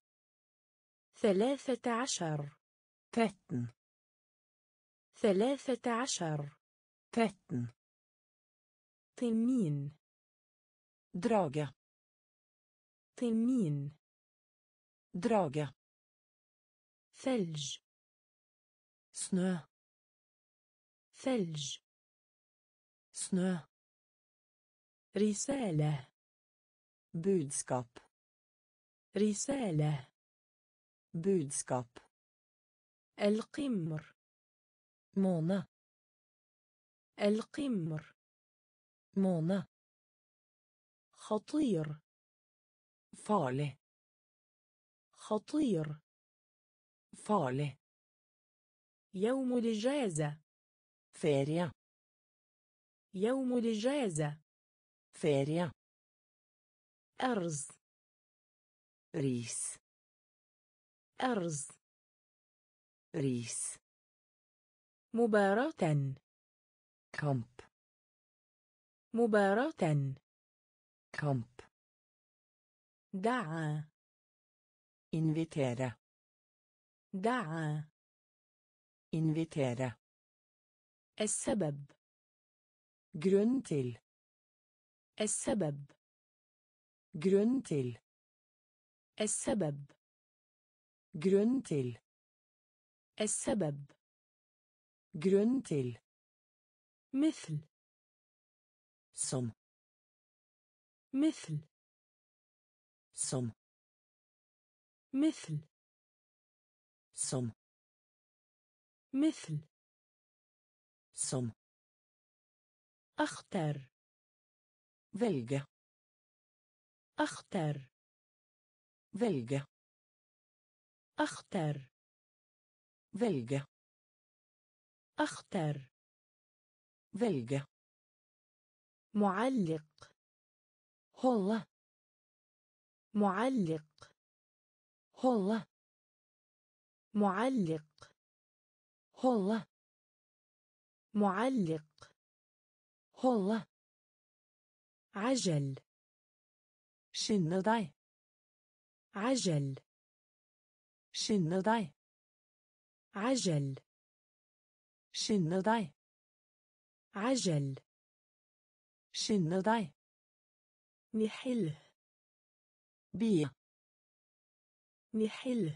ثلاثة عشر 13 ثلاثة عشر 13 تنين drage تنين drage ثلج snö ثلج. Snö رسالة. Budskap. رسالة. Budskap. القمر. Måne. القمر. Måne. خطير. Farlig. خطير. Farlig. يوم الإجازة. فيريا يوم الإجازة. فيريا أرز. ريس. أرز. ريس. مباراة. كامب. مباراة. كامب. دعا. إنفيتيرا. دعا. إنفيتيرا. السبب grunn til السبب grunn til السبب grunn til السبب grunn til مثل som مثل som مثل som مثل som أختر velge أختر velge أختر velge أختر velge معلق holde معلق holde معلق holde معلق. هلا عجل. شن داي عجل. شن داي عجل. شن داي عجل. skynd deg نحل bie نحل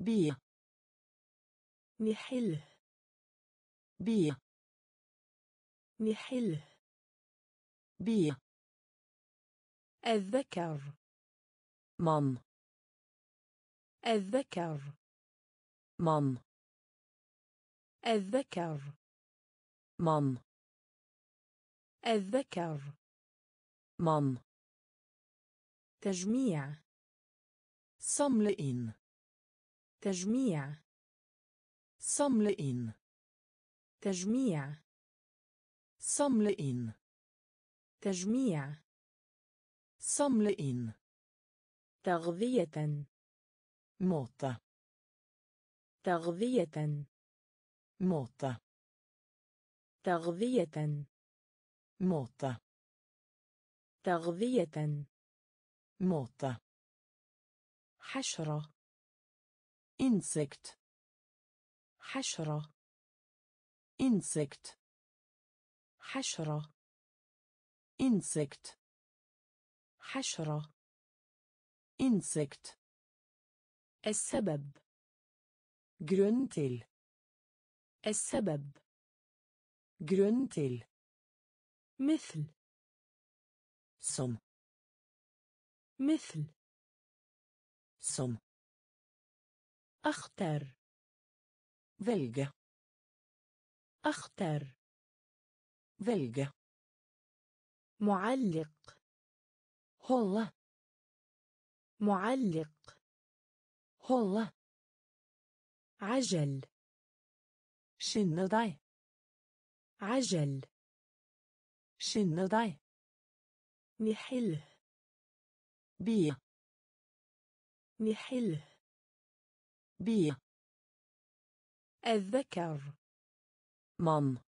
bie نحله. bie نحل. bie الذكر. مام الذكر. مام الذكر. مام الذكر. مام تجميع. صملئين. تجميع. صملئين. تجميع. Samle inn تجميع. Samle inn تغذية. Måte. تغذية. Måte. تغذية. Måte. تغذية. Måte. حشرة. Insekt حشرة. Insekt حشرة insekt حشرة insekt السبب grunn til السبب grunn til مثل som مثل som أختر velge أختر. velge معلق. holde معلق. holde عجل. skynde عجل. skynde deg نحل بي نحل بي الذكر. مام.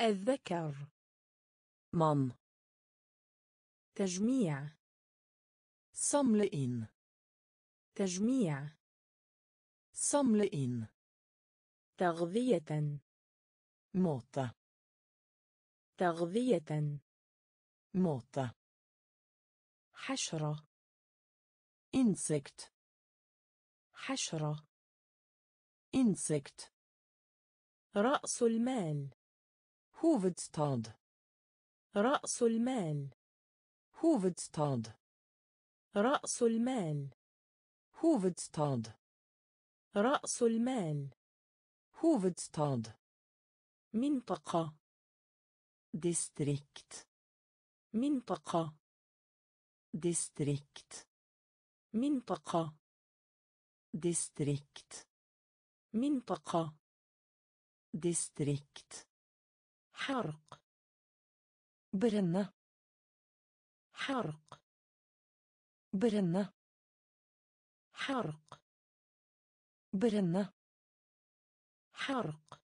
الذكر. مام. تجميع. صملئين تجميع. صملئين تغذية. موتة تغذية. موتة حشرة. إنسكت. حشرة. إنسكت. رأس المال. هوفدستاد رأس المال. هوفدستاد رأس المال. هوفدستاد رأس المال. هوفدستاد منطقة distrikt منطقة. distrikt منطقة. distrikt منطقة, منطقة. Distrikt حرق brenne حرق brenne حرق brenne حرق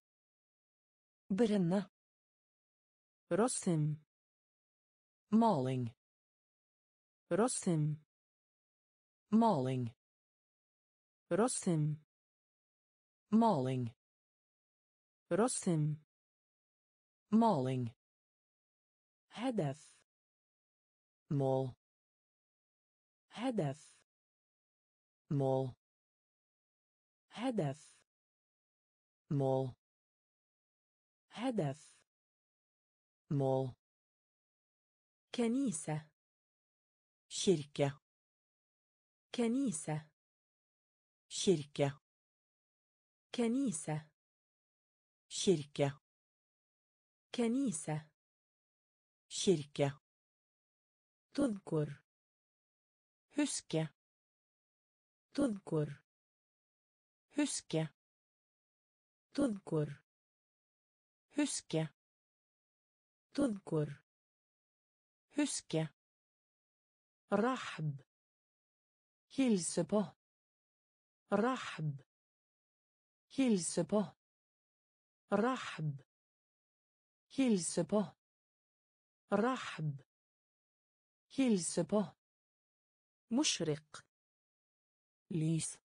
brenne رسم maling رسم maling رسم maling رسم. maling هدف. mål هدف. mål هدف. mål هدف. mål كنيسة. kirke كنيسة. kirke كنيسة. Kirke كنيسة kirke تذكر huske تذكر huske تذكر huske تذكر huske رحب hilse på رحب hilse på رحب. hilse på رحب. hilse på مشرق. lys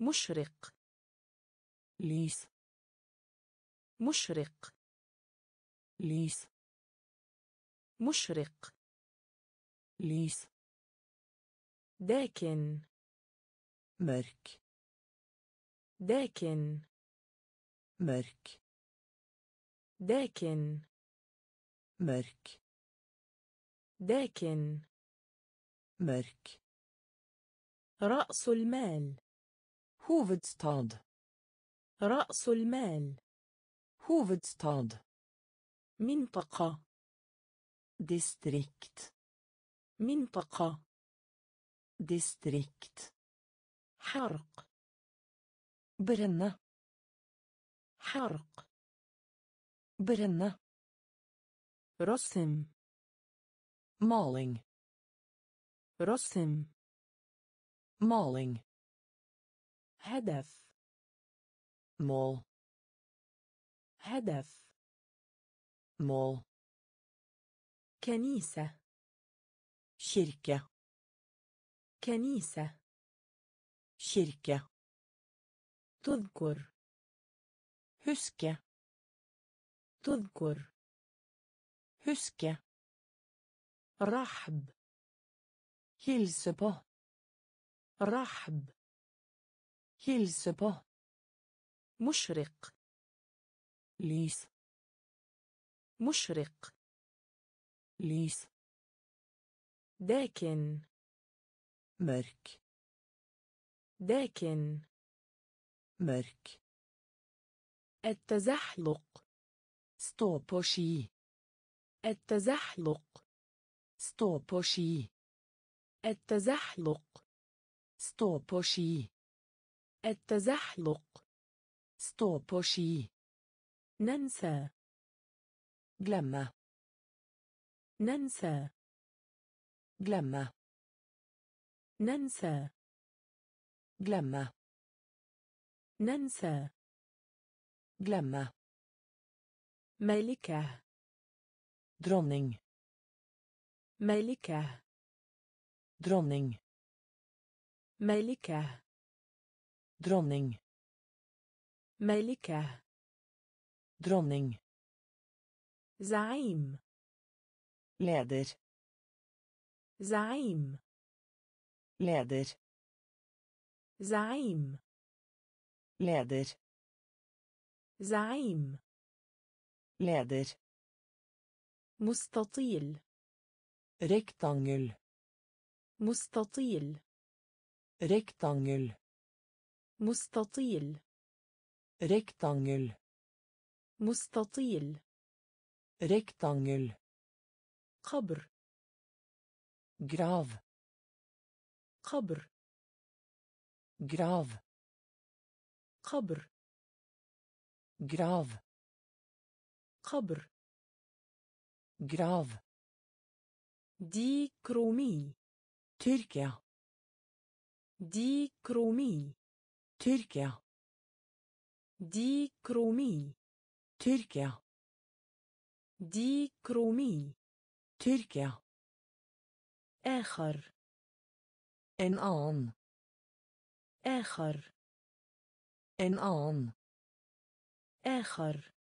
مشرق. lys مشرق. lys مشرق. lys داكن. mørk داكن. Mørk داكن mørk داكن mørk رأس المال hovedstad رأس المال hovedstad منطقة distrikt منطقة distrikt حرق brenne حرق برنة. رسم. مالين رسم. مالين هدف. مول. هدف. مول. كنيسة. شركة. كنيسة. شركة. تذكر. Huske تذكر huske رحب hilse på رحب hilse på مشرق lys مشرق lys داكن mørk داكن mørk التزحلق. stå på ski التزحلق. stå på ski التزحلق. stå på ski التزحلق. ستو بوشي ننسى. جلما ننسى. جلما ننسى. جلما ننسى. Glemme. ملكة Dronning. ملكة Dronning. ملكة Dronning. ملكة Dronning. زعيم Leder. زعيم Leder. زعيم Leder. زعيم Leder. مستطيل Rektangel. مستطيل Rektangel. مستطيل Rektangel. مستطيل Rektangel. قبر Grav. قبر Grav. قبر Grav. قبر Grav. ديكرومي Tyrkia. ديكرومي Tyrkia. ديكرومي Tyrkia. ديكرومي Tyrkia. آخر En annen. آخر En annen. آخر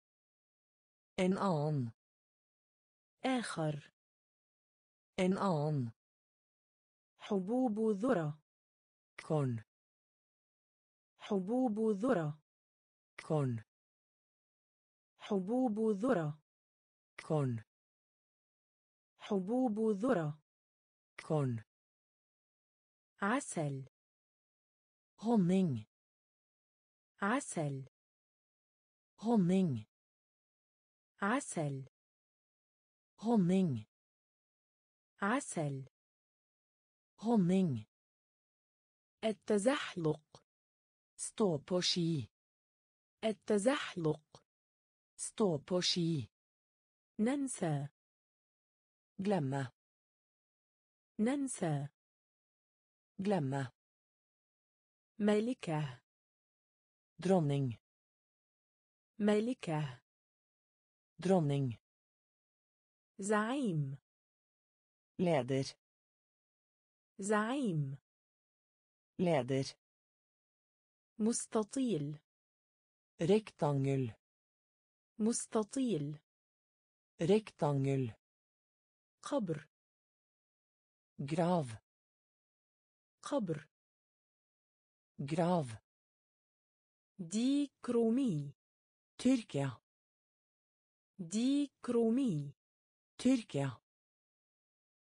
En annen. آخر En annen. حبوب ذرة Korn. حبوب ذرة Korn. حبوب ذرة Korn. حبوب ذرة Korn. عسل Honning. عسل Honning. عسل Honning. عسل Honning. التزحلق Stå på ski. التزحلق Stå på ski. ننسى Glemme. ننسى Glemme. ملكة Dronning. ملكة Dronning. زعيم Leder. زعيم Leder. مستطيل Rektangel. مستطيل Rektangel. قبر Grav. قبر Grav. ديكرومي Tyrkia. ديكرومي Tyrkia.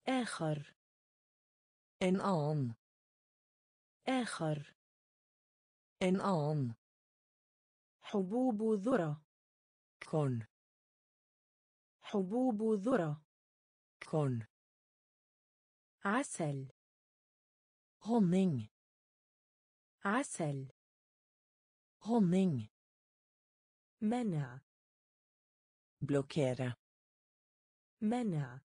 آخر En annen. آخر En annen. حبوب ذرة Korn. حبوب ذرة Korn. عسل Honning. عسل Honning. منع Blokkere. منع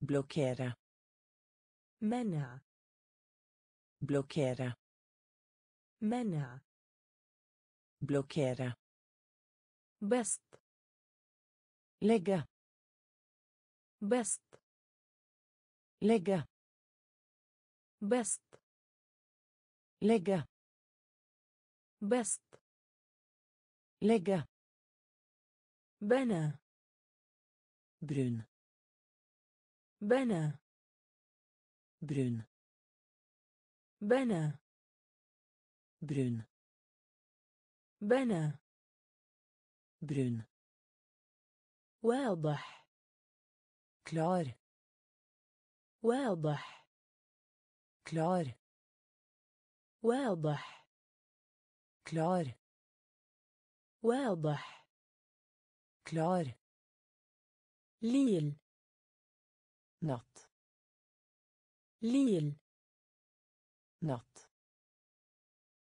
Blokkere. منع Blokkere. منع Blokkere. بسط Legge. بسط Legge. بسط Legge. بسط Legge. بنى Brun. بنى Brun. بنى Brun. بنى Brun. واضح Klar. واضح Klar. واضح Klar. واضح. كلار ليل. نط ليل. نط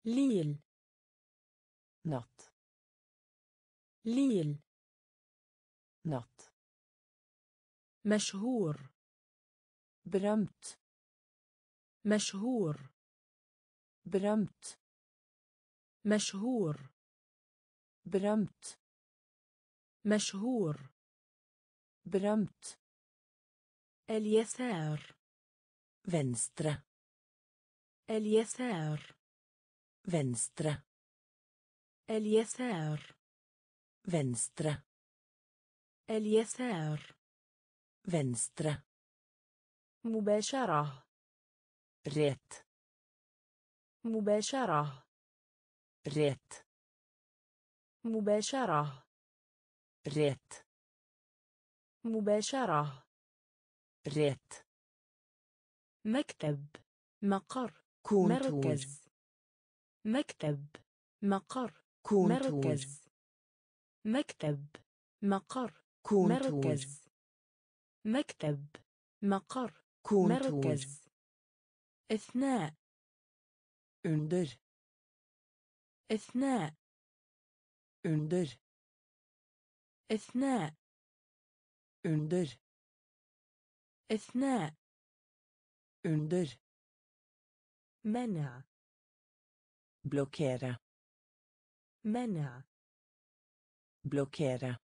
ليل. نط ليل. نط مشهور. برمت مشهور. برمت مشهور. برمت مشهور برمت. اليسار فنسترا اليسار فنسترا اليسار فنسترا اليسار فنسترا مباشرة. ريت. مباشرة. ريت. مباشرة. rätt مباشرة. rätt مكتب. مقر. kontor مركز. مكتب. مقر. kontor مركز. مكتب. مقر. kontor مركز. مكتب. مقر. kontor مركز. اثناء. Under. اثناء. Under اثناء under اثناء under منع blockera منع blockera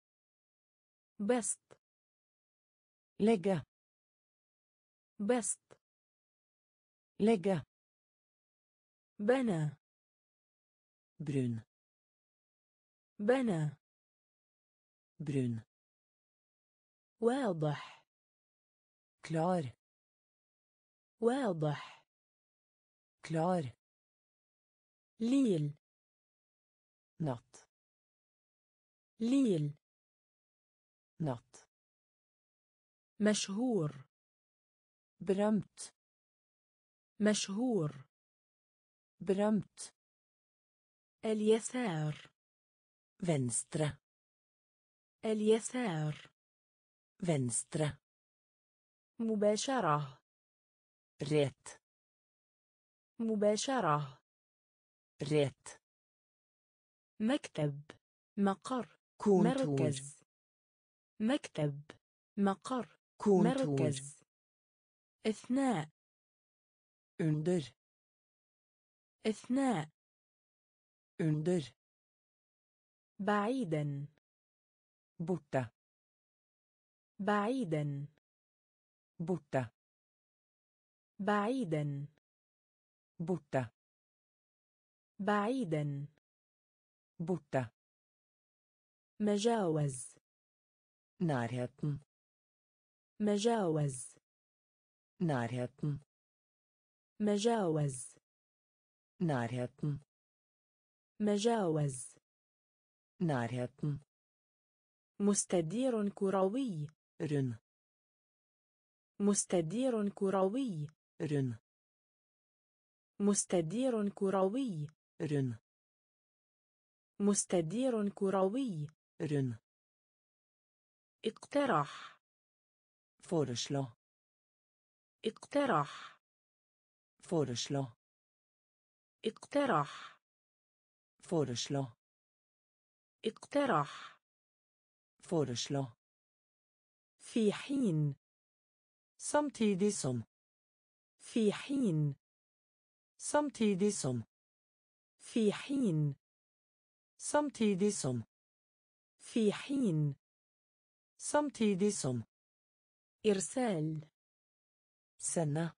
بسط lägga بسط lägga بنى brun بنى. brun واضح. klar واضح. klar ليل. natt ليل. natt مشهور. berömt مشهور. berömt اليسار. Vänstra اليسار vänstra مباشرة rätt مباشرة rätt مكتب مقر kontor مركز مكتب مقر kontor مركز اثناء under. اثناء under. بعيدا. بوتا بعيدا. بوتا بعيدا. بوتا بعيدا. بوتا مجاوز. نارهتن. مجاوز. نارهتن. مجاوز. نارهتن. مجاوز. Närheten مستدير كروي. rund مستدير كروي. rund مستدير كروي. rund مستدير كروي. rund اقترح. föreslå اقترح. föreslå اقترح. föreslå اقترح. فورشلو في حين. Samtidig som. في حين. Samtidig som. في حين. Samtidig som. في حين. Samtidig som. إرسال. سنه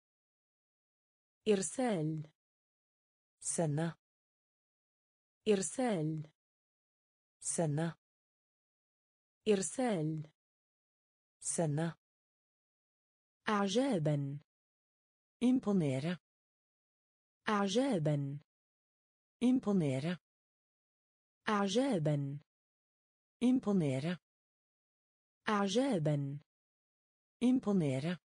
إرسال. سنه إرسال. سنة. إرسال. سنة. أعجابا. imponere أعجابا. imponere أعجابا. imponere أعجابا. imponere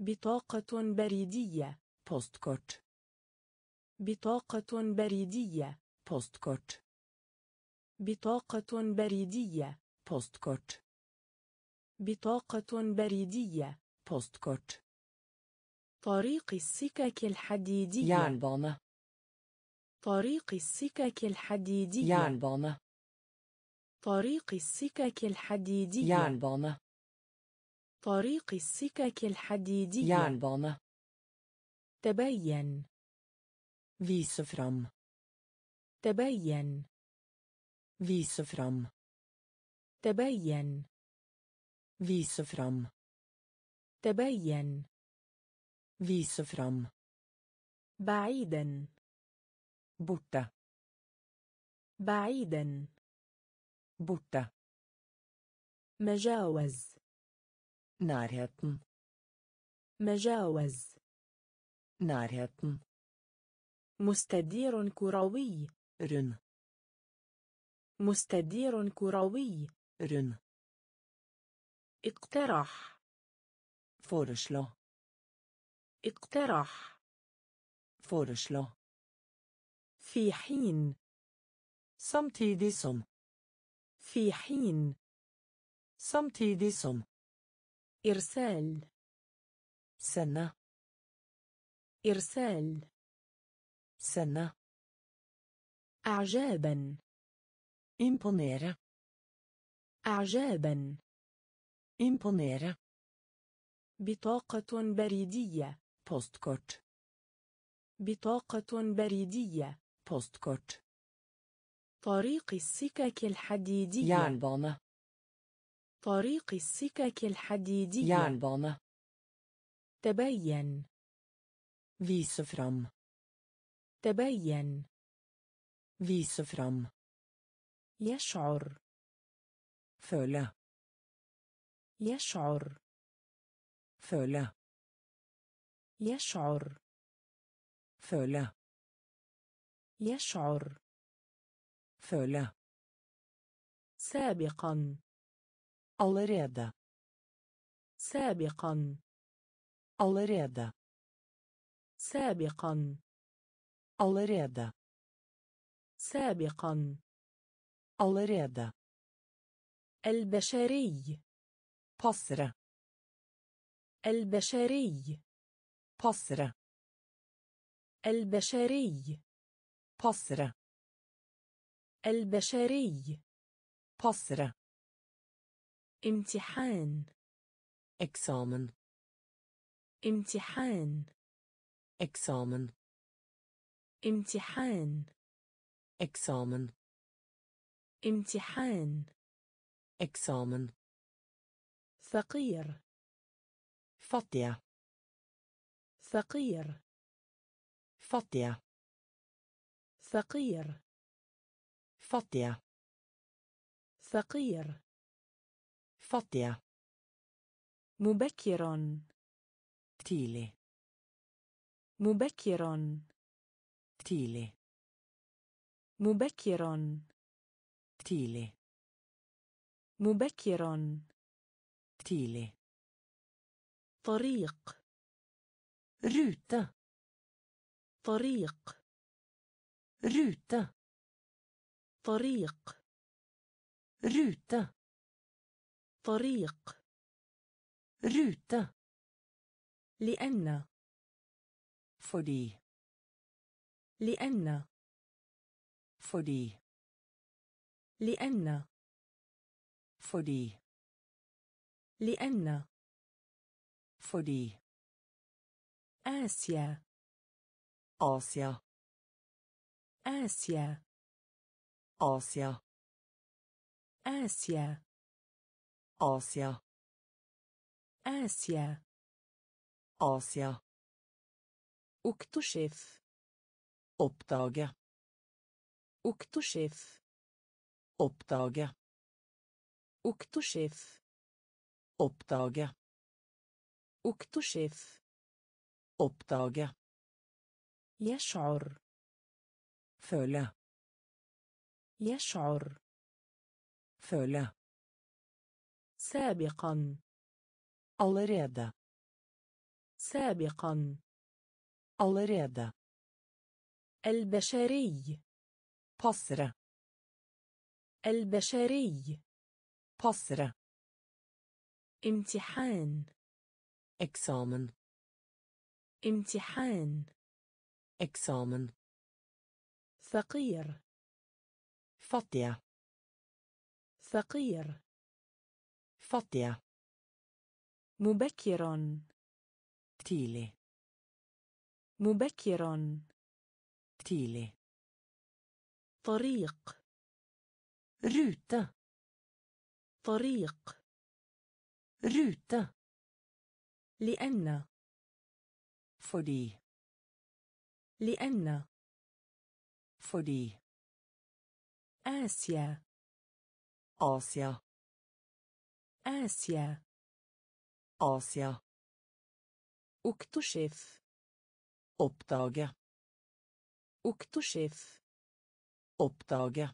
بطاقة بريدية. Postcard بطاقة بريدية. Postcard بطاقة بريدية. Postkort. بطاقة بريدية. Postkort. طريق السكك الحديدية. Jernbane. طريق السكك الحديدية. Jernbane. طريق السكك الحديدية. Jernbane. طريق السكك الحديدية. Jernbane. تبين. Vise fram. تبين. Vise fram تبين vise fram تبين vise fram بعيدا borte بعيدا borte مجاوز nærheten مجاوز nærheten مستدير كروي rund مستدير كروي. رن. اقترح. فورشلو. اقترح. فورشلو. في حين. سمتيدي سم في حين. سمتيدي سم إرسال. سنة. إرسال. سنة. أعجاباً. Imponere. أعجابا. Imponere. بطاقة بريدية. Postkort. بطاقة بريدية. Postkort. طريق السكك الحديدية. Jernbane. طريق السكك الحديدية. Jernbane. تبين. Vise fram. تبين. Vise fram. يشعر. فولا يشعر. فولا يشعر. فولا يشعر. فولا سابقا. Allerede. سابقا. Allerede. سابقا. Allerede. سابقا. Allerede البشري passere البشري passere البشري passere البشري passere امتحان eksamen امتحان eksamen امتحان eksamen امتحان. اكسامن. فقير. فطية فقير. فطية فقير. فطية فقير. فطية مبكرا تيلي مبكرا تيلي مبكرا تيلي مبكرا تيلي طريق روتا طريق rute طريق rute طريق rute لأن fordi لأن fordi لأن fordi لأن fordi آسيا Asia آسيا Asia آسيا Asia آسيا Asia اكتشف oppdage اكتشف oppdage اكتشف oppdage اكتشف oppdage يشعر føle يشعر føle سابقا allerede سابقا allerede البشري passere البشري. قصرة امتحان. إكسامن. امتحان. إكسامن. فقير. فطية فقير. فطية مبكر. تيلي مبكر. تيلي طريق. rute طريق rute لأن fordi لأن fordi آسيا Asia آسيا Asia اكتشف oppdage اكتشف oppdage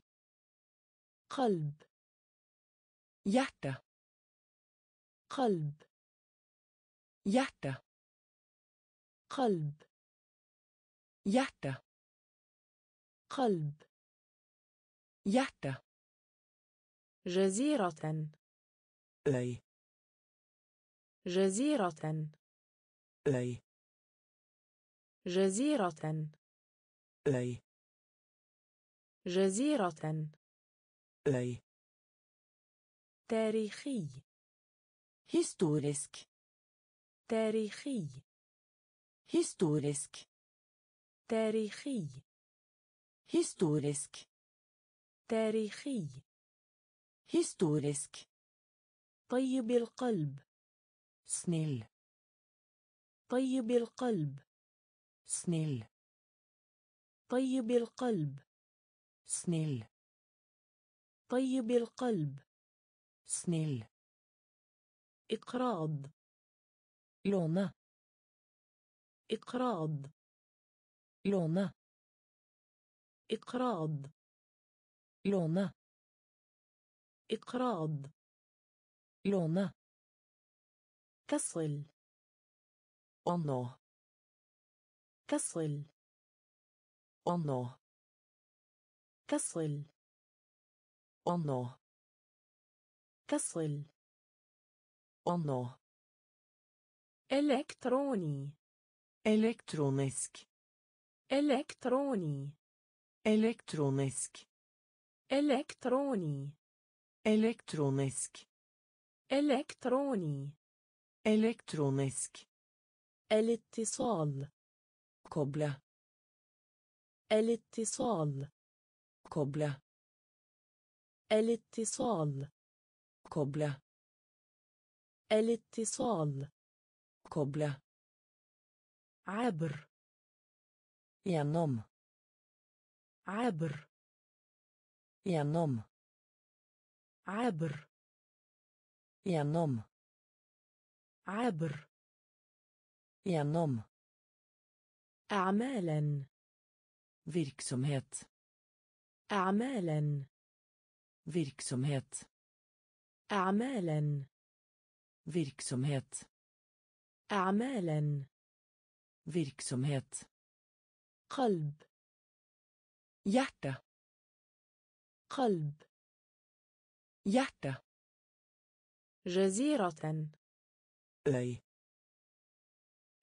قلب. hjerte قلب. hjerte قلب. hjerte قلب. hjerte جزيرة. øy جزيرة. øy جزيرة. øy جزيرة. øy تاريخي historisk تاريخي historisk تاريخي historisk تاريخي historisk طيب القلب. snill طيب القلب. snill طيب القلب. snill طيب القلب. snill إقراض. låne إقراض. låne إقراض. låne إقراض. låne تصل nå تصل nå تصل og nå تصل nå إلكتروني elektronisk إلكتروني elektronisk إلكتروني elektronisk إلكتروني elektronisk الاتصال koble الاتصال koble الاتصال koble الاتصال koble عبر gjennom عبر gjennom عبر gjennom عبر gjennom أعمالا virksomhet أعمالا virksomhet أعمالا virksomhet أعمالا virksomhet قلب hjerte قلب hjerte جزيرة øy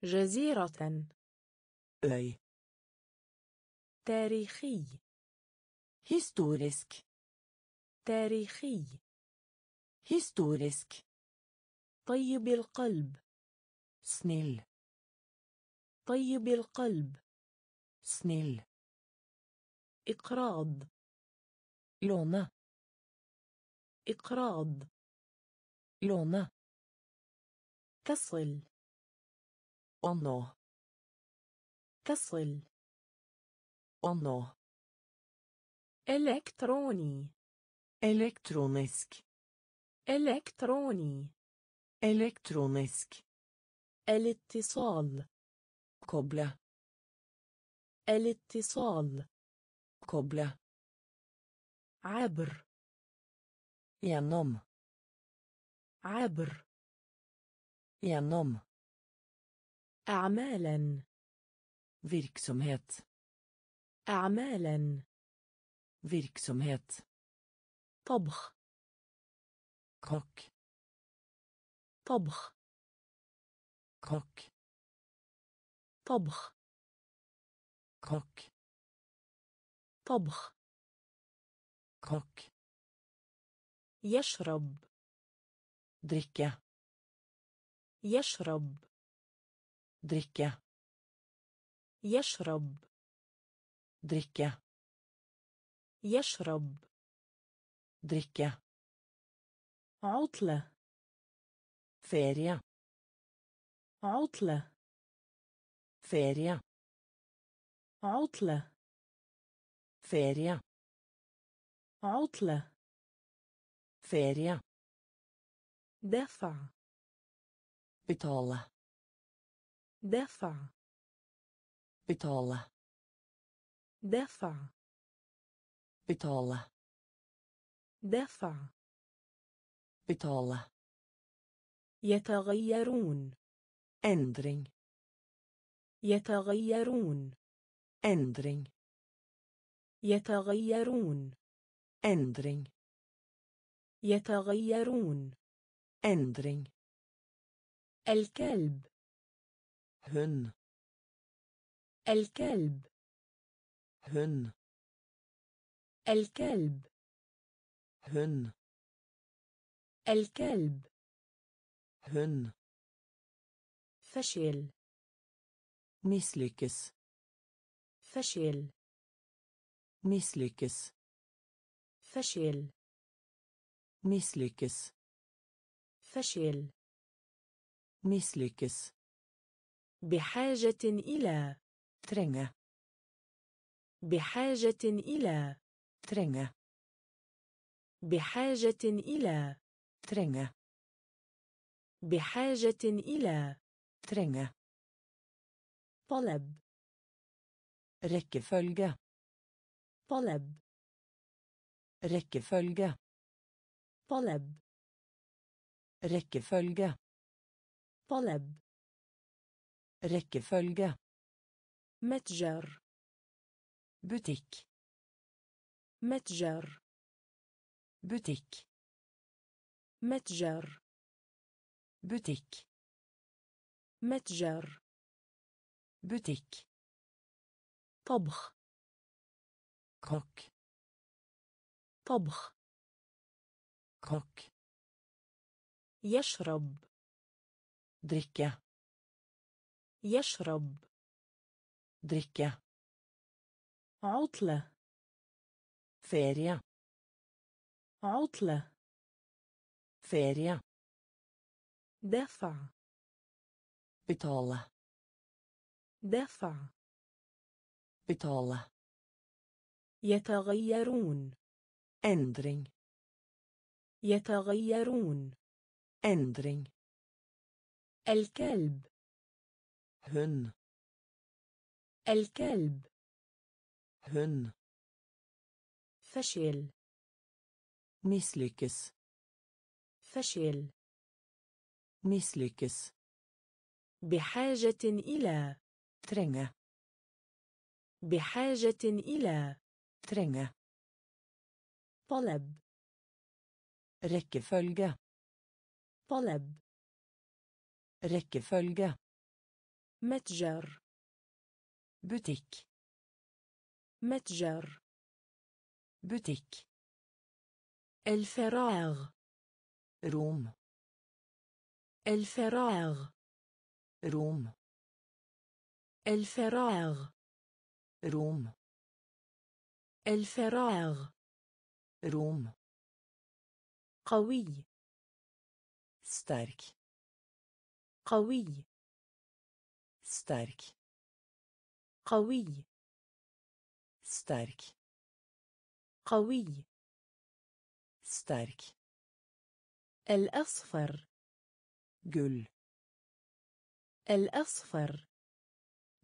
جزيرة øy تاريخي historisk تاريخي. Historisk. طيب القلب. Snill. طيب القلب. Snill. إقراض. Låne. إقراض. Låne. تصل nå. تصل nå. إلكتروني. elektronisk إلكتروني elektronisk الاتصال koble الاتصال koble عبر gjennom عبر gjennom أعمالا virksomhet أعمالا virksomhet طبخ kokk طبخ kokk طبخ kokk طبخ kokk يشرب drikke يشرب drikke يشرب drikke يشرب drikke عطلة ferie عطلة ferie عطلة ferie عطلة ferie دفع betale دفع betale دفع betale دفع. betale يتغيرون. Endring يتغيرون. Endring يتغيرون. Endring يتغيرون. Endring الكلب. Hund. الكلب. Hund. الكلب. هن. الكلب. هن. فشل. مثلكس. فشل. مثلكس. فشل. مثلكس. فشل. مثلكس. بحاجة إلى. ترنجة بحاجة إلى. ترنجة بحاجة إلى trenge بحاجة إلى trenge طلب rekkefølge طلب rekkefølge طلب rekkefølge طلب rekkefølge متجر butikk متجر butikk متجر butikk متجر butikk طبخ kokk طبخ kokk يشرب drikke يشرب drikke عطلة ferie عطلة. فيريا دفع. بطالة. دفع. بطالة. يتغيرون. اندرين يتغيرون. اندرين الكلب. هن الكلب. هن فشل. Misslyckas فشل misslyckas بحاجة إلى trenge بحاجة إلى trenge طلب rekkefølge طلب rekkefølge متجر butikk متجر butikk الفراغ rom الفراغ rom الفراغ rom الفراغ rom قوي sterk. قوي sterk. قوي sterk. قوي sterk الأصفر gull الأصفر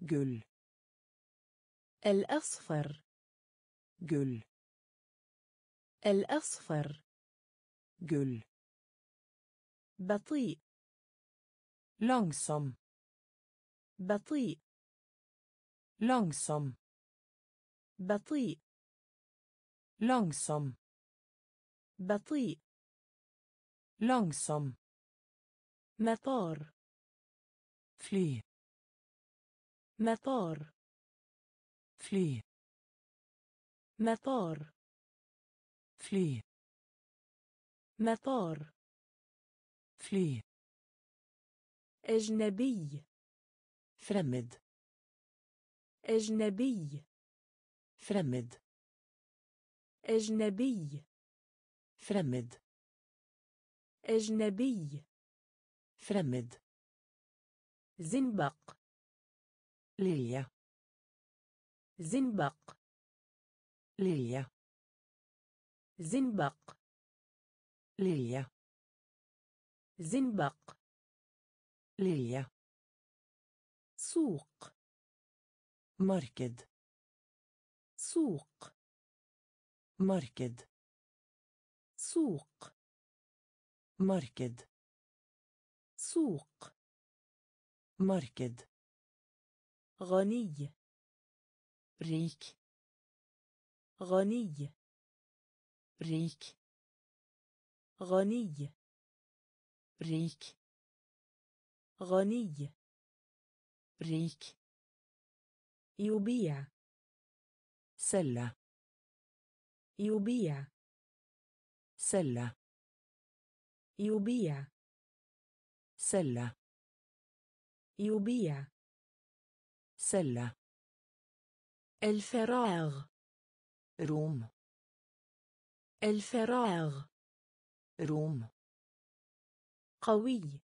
gull الأصفر gull الأصفر gull بطيء langsom بطيء langsom بطيء langsom بطيء Langsom. مطار Fly. مطار Fly. مطار Fly. مطار Fly. أجنبي Fremmed. أجنبي Fremmed. أجنبي فرمد أجنبي. فرمد زنبق. ليليا زنبق. ليليا زنبق. ليليا زنبق. ليليا سوق. مركد سوق. مركد سوق. ماركد سوق. ماركد غني. ريك. غني. ريك. غني. ريك. غني. ريك. يبيع. سلة. يبيع. سلة. يبيع سلة. يبيع سلة. الفراغ. روم. الفراغ. روم. قوي.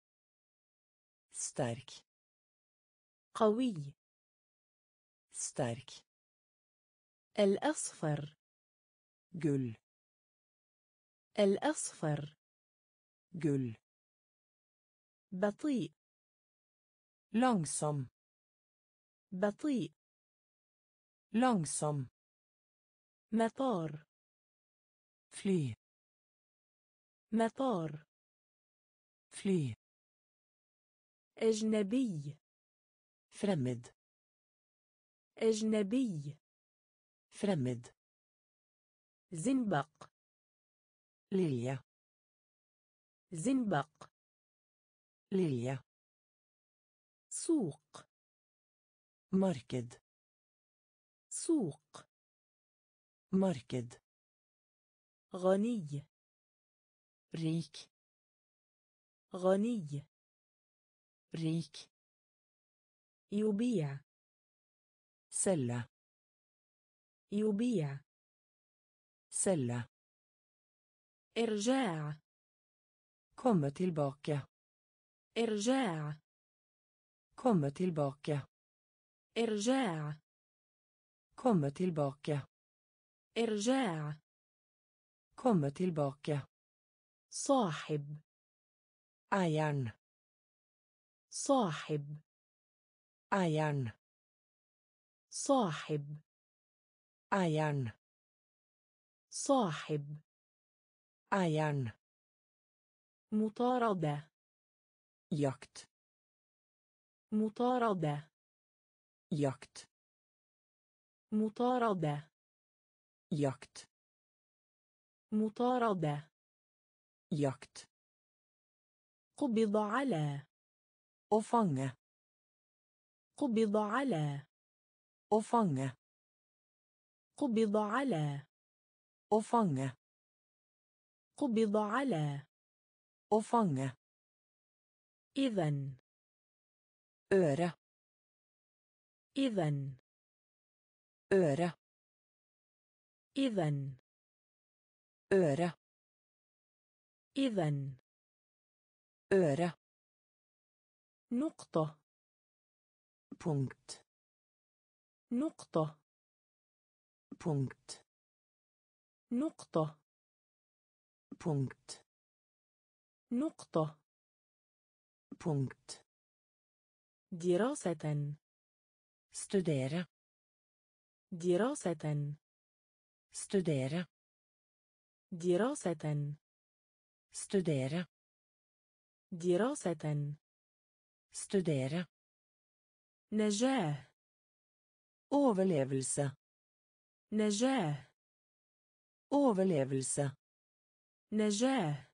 ستارك. قوي. ستارك. الأصفر. جل الأصفر. جل بطيء. لانسوم بطيء. لانسوم مطار. فلي مطار. فلي أجنبي. فرمد أجنبي. فرمد زنبق. ليا زنبق. ليا سوق. ماركد سوق. ماركد غني. ريك. غني. ريك. يبيع. سلة. يبيع. سلة. إرجاع Komme tilbake. إرجاع Komme tilbake. إرجاع Komme tilbake. إرجاع Komme tilbake. صاحب Eieren. صاحب Eieren. صاحب Eieren. صاحب Eieren. مطاردة Jakt. مطاردة Jakt. مطاردة Jakt. مطاردة Jakt. قبض على Å fange. قبض على Å fange. قبض على Å fange. قبض على Å fange. إذن Øre. إذن Øre. إذن Øre. إذن Øre. نقطة Punkt. نقطة Punkt. نقطة Punkt. نقطة Punkt. دراسة Studere. دراسة Studere. دراسة Studere. دراسة Studere. نجاة Overlevelse. نجاة Overlevelse. نجاة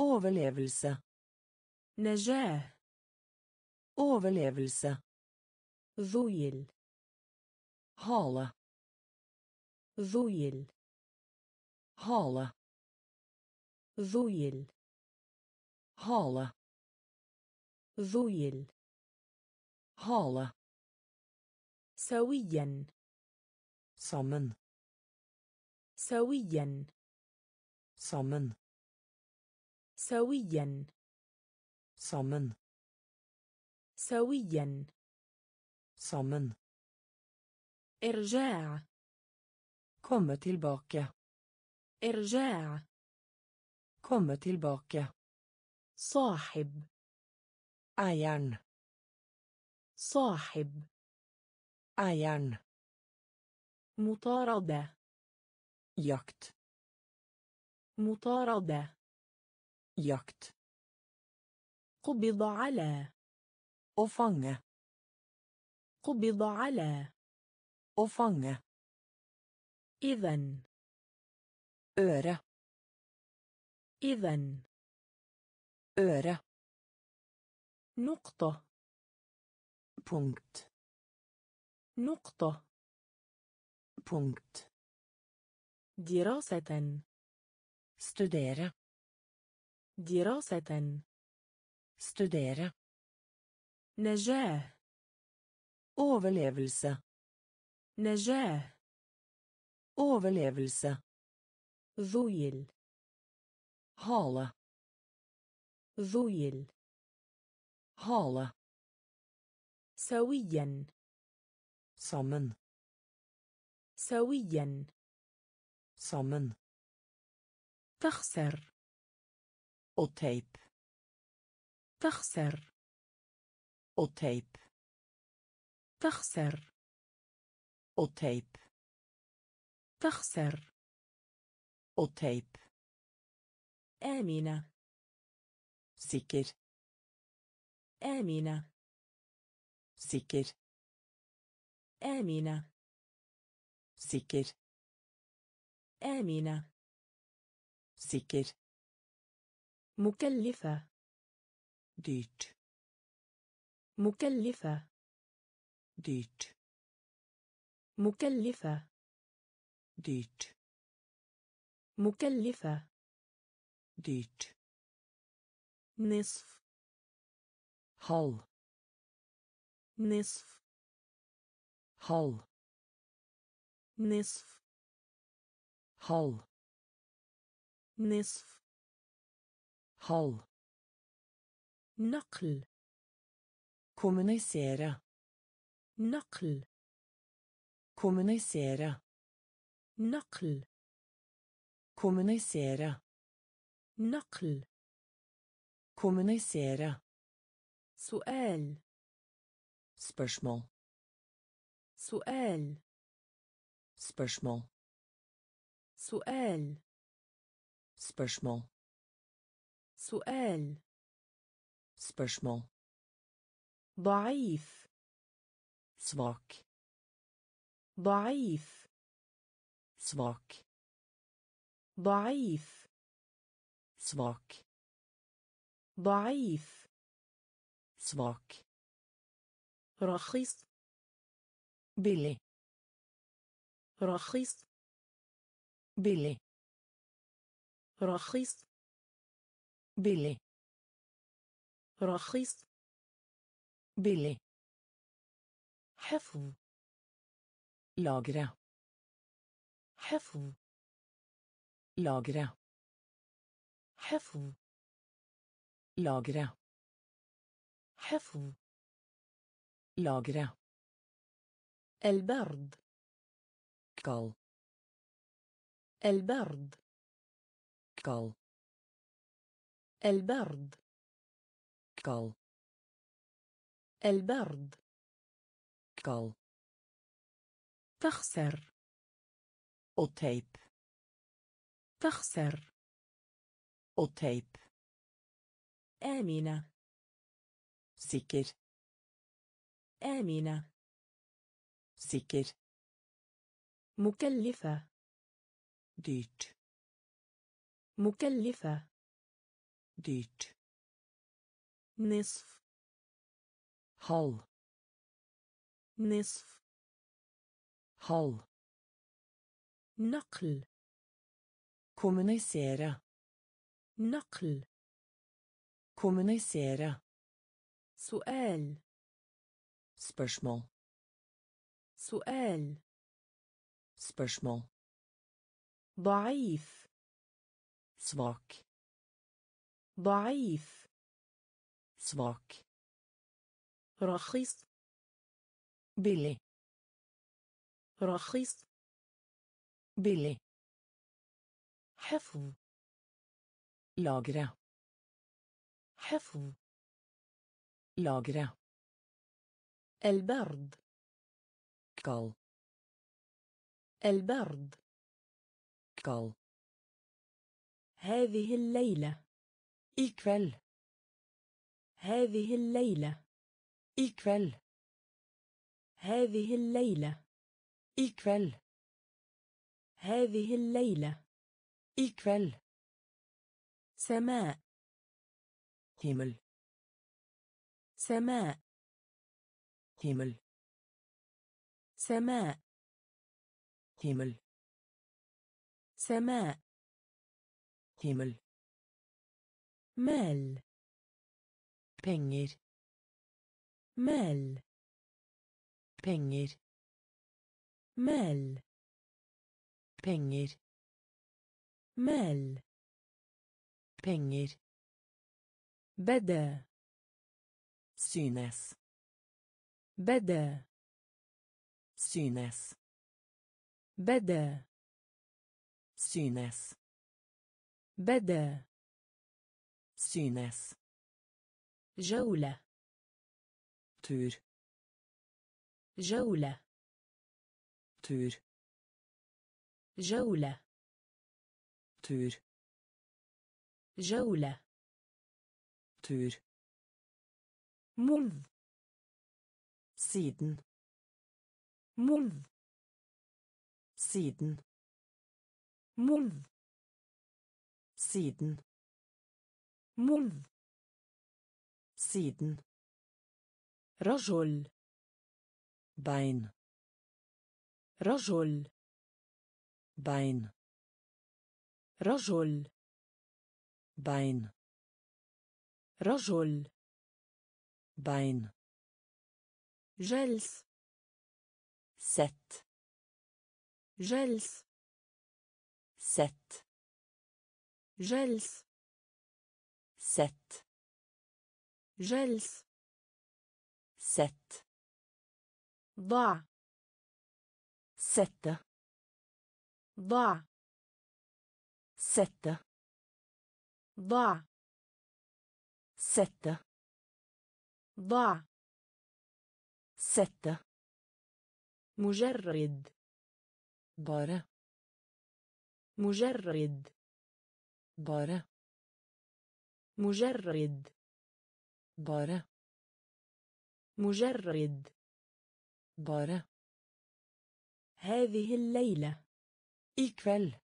Overlevelse. نجاة Overlevelse. ذويل Hale. ذويل Hale. ذويل Hale. ذويل Hale. سويا Sammen. سويا Sammen. سويا Sammen. سويا Sammen. إرجاع Komme tilbake. إرجاع Komme tilbake. صاحب Eieren. صاحب Eieren. مطاردة Jakt. مطاردة Jakt. قبض على Å fange. قبض على Å fange. إذن Øre. إذن Øre. نقطة Punkt. نقطة Punkt. دراسة Studere. دراسة Studere. نجاة Overlevelse. نجاة Overlevelse. ذويل Hale. ذويل Hale. سويا Sammen. سويا Sammen. تخسر. å tape تخسر. å tape تخسر. å tape تخسر. å tape امينه سكر. امينه سكر. امينه سكر. امينه Sikker. مكلفة Dyrt. مكلفة Dyrt. مكلفة Dyrt. مكلفة Dyrt. نصف Halv. نصف Halv. نصف Halv. نصف Halv. نقل Kommunisere. نقل Kommunisere. نقل Kommunisere. نقل Kommunisere. سؤال Spørsmål. سؤال Spørsmål. سؤال Spørsmål. سؤال Spørsmål. ضعيف Svak. ضعيف Svak. ضعيف Svak. ضعيف Svak. رخيص Billig. رخيص Billig. رخيص. بلي رخيص. بلي حفظ. لاغرا حفظ. لاغرا حفظ. لاغرا حفظ. لاغرا البرد. كال البرد. كال. البرد. كال. البرد. كال. تخسر. أو تيب تخسر. أو تيب آمنة. سكر. آمنة. سكر. مكلفة. ديت. مكلفة. ديت نصف. هل نصف. هل نقل. كومنيسيرا نقل. كومنيسيرا سؤال. سبشمال سؤال. سبشمال ضعيف. svak. ضعيف svak. رخيص بلي رخيص بلي حفظ لاغرة حفظ لاغرة البرد كال البرد كال هذه الليلة. kveld هذه الليلة. kveld هذه الليلة. kveld هذه الليلة. kveld سماء. himmel سماء. himmel سماء. himmel سماء. Himmel مال penger مال penger مال penger مال penger بدا synes بدا synes بدا synes بدأ. Synes. جولة. Tur. جولة. Tur. جولة. Tur. جولة. Tur. منذ. Siden. منذ. Siden. منذ. Siden منذ siden رجل bein رجل bein رجل bein رجل bein جلس sett جلس sett جلس. ست جلس. ست ضع. ستة ضع. ستة ضع. ستة ضع. ستة مجرد. بارة مجرد. بارة مجرد بارة مجرد بارة هذه الليلة إكفل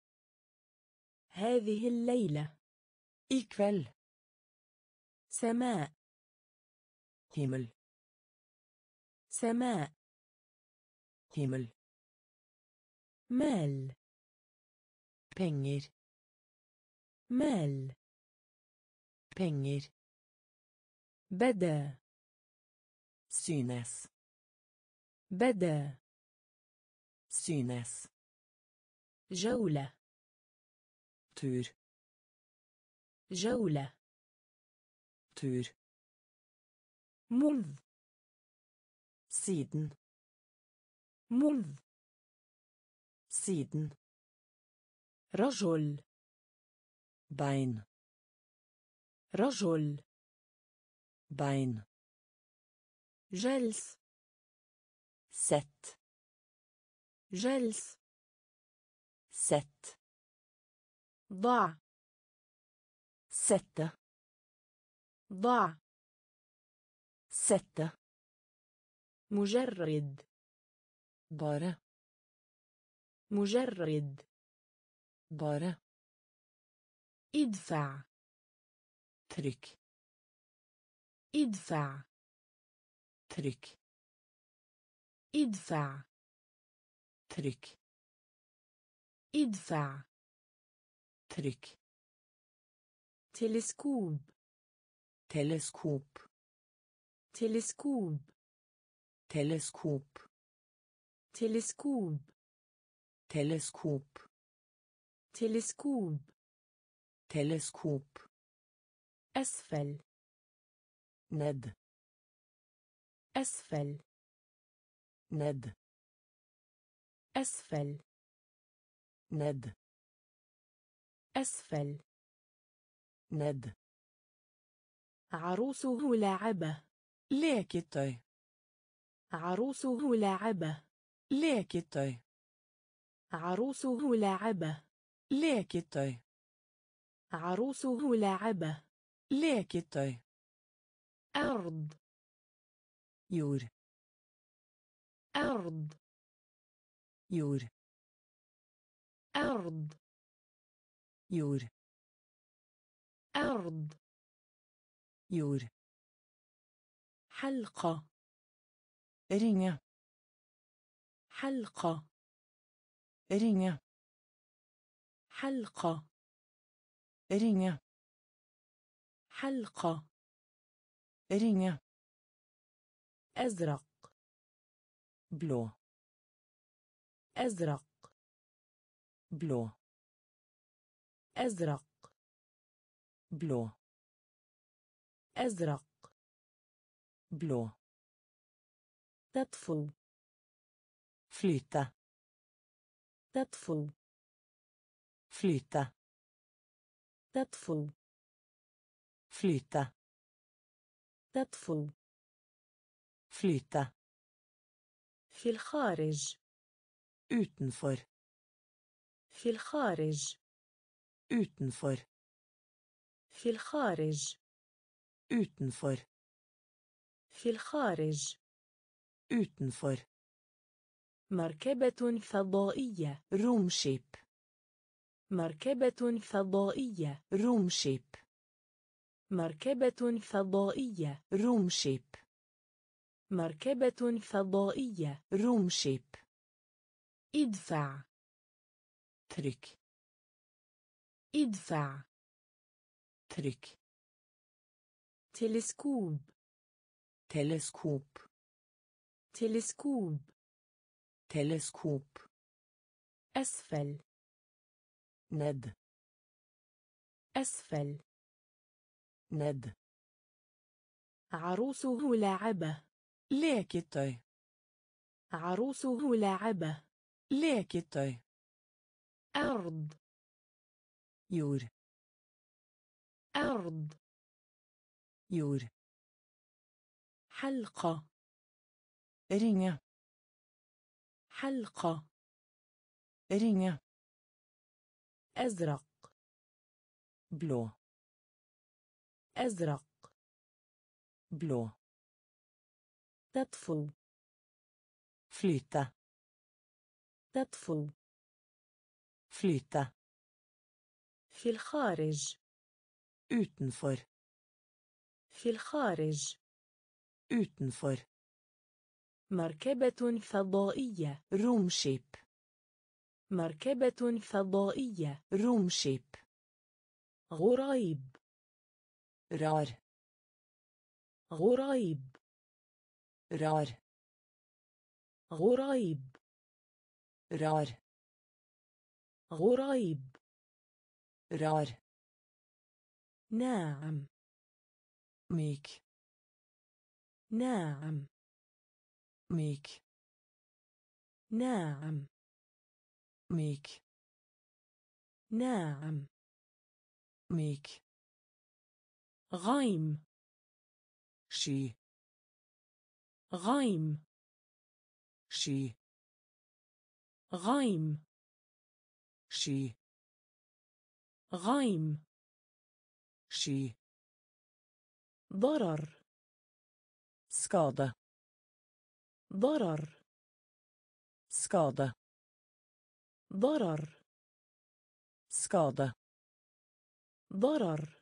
هذه الليلة إكفل سماء هيمل سماء هيمل مال بنجر مال penger بدا synes بدا synes جولة tur جولة tur منذ siden منذ siden رجل بين. رجل. بين. جلس. ست. جلس. ست. ضع. ستة ضع. ستة مجرد. بارة. مجرد. بارة. ادفع trykk ادفع trykk ادفع trykk ادفع trykk تلسكوب teleskop تلسكوب teleskop تلسكوب teleskop تلسكوب teleskop أسفل. ned أسفل. ned أسفل. ned أسفل. ned عروسه لاعبة. leketøy عروسه لاعبة. leketøy عروسه لاعبة. leketøy عروسه لاعبة. leketøy أرض. jord أرض. jord أرض. jord أرض. jord حلقة. ringe حلقة. ringe حلقة. Ringe حلقة ringe أزرق blå أزرق blå أزرق blå أزرق blå تطفو flyte تطفو flyte تطفو flyte تطفو flyte في الخارج. utenfor. في الخارج. utenfor. في الخارج. utenfor. في الخارج. utenfor. مركبة فضائية. Romskip. مركبة فضائية. Romskip مركبة فضائية. Romskip مركبة فضائية. Romskip ادفع. Trykk ادفع. Trykk تلسكوب. Teleskop تلسكوب. Teleskop أسفل. Ned أسفل. ned عروسه لاعبة. leketøy عروسه لاعبة. leketøy أرض. jord أرض. jord حلقة. ringe حلقة. ringe أزرق. blå أزرق. blå تطفو. flyte تطفو. flyte في الخارج. utenfor في الخارج. utenfor مركبة فضائية. romskip مركبة فضائية. Romskip. غريب. Rar. غريب. Rar. غريب. Rar. غريب. Rar. ناعم myk. ناعم myk. ناعم myk. ناعم myk. غايم. sky. غايم. sky. غايم. sky. غايم. sky. ضرر. skade. ضرر. سكادة. ضرر. skade ضرر.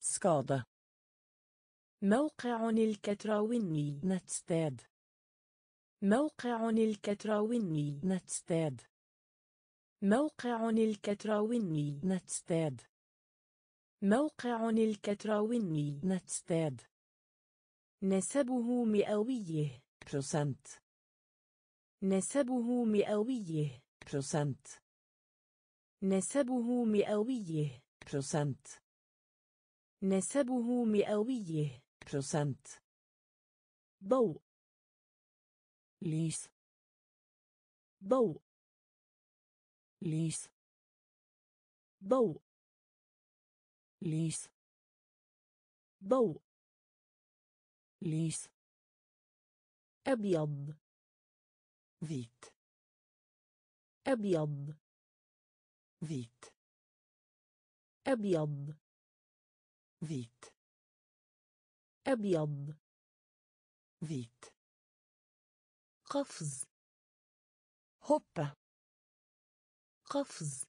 skade موقع الكتراوني. nettsted موقع الكتراوني. nettsted موقع الكتراوني. nettsted موقع الكتراوني. nettsted نسبه مئويه. prosent نسبه مئويه. prosent نسبه مئوية. prosent نسبه مئوية. prosent ضوء. lys. ضوء. lys. ضوء. lys. ضوء. lys. أبيض. hvit. أبيض. hvit أبيض. hvit أبيض. hvit قفز. hoppe قفز.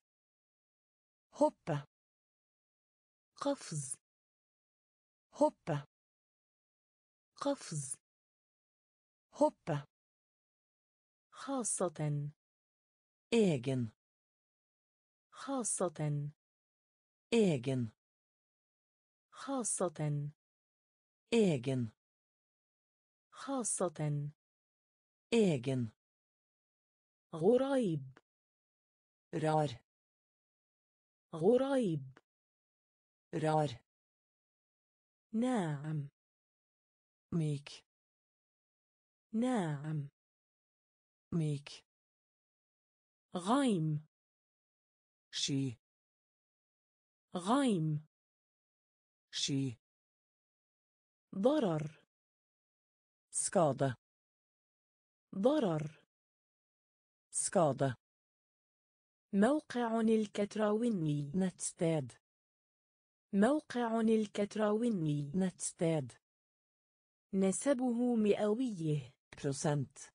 هوبا قفز. هوبا قفز. هوبا خاصة. Egen. خاصة. egen. خاصة. egen. خاصة. egen. غريب. rar. غريب. rar. ناعم. Myk. ناعم. Myk. غيم sky غيم sky ضرر. skade ضرر. skade موقع الكتراوني. nettsted موقع الكتراوني. nettsted نسبه مئويه. procent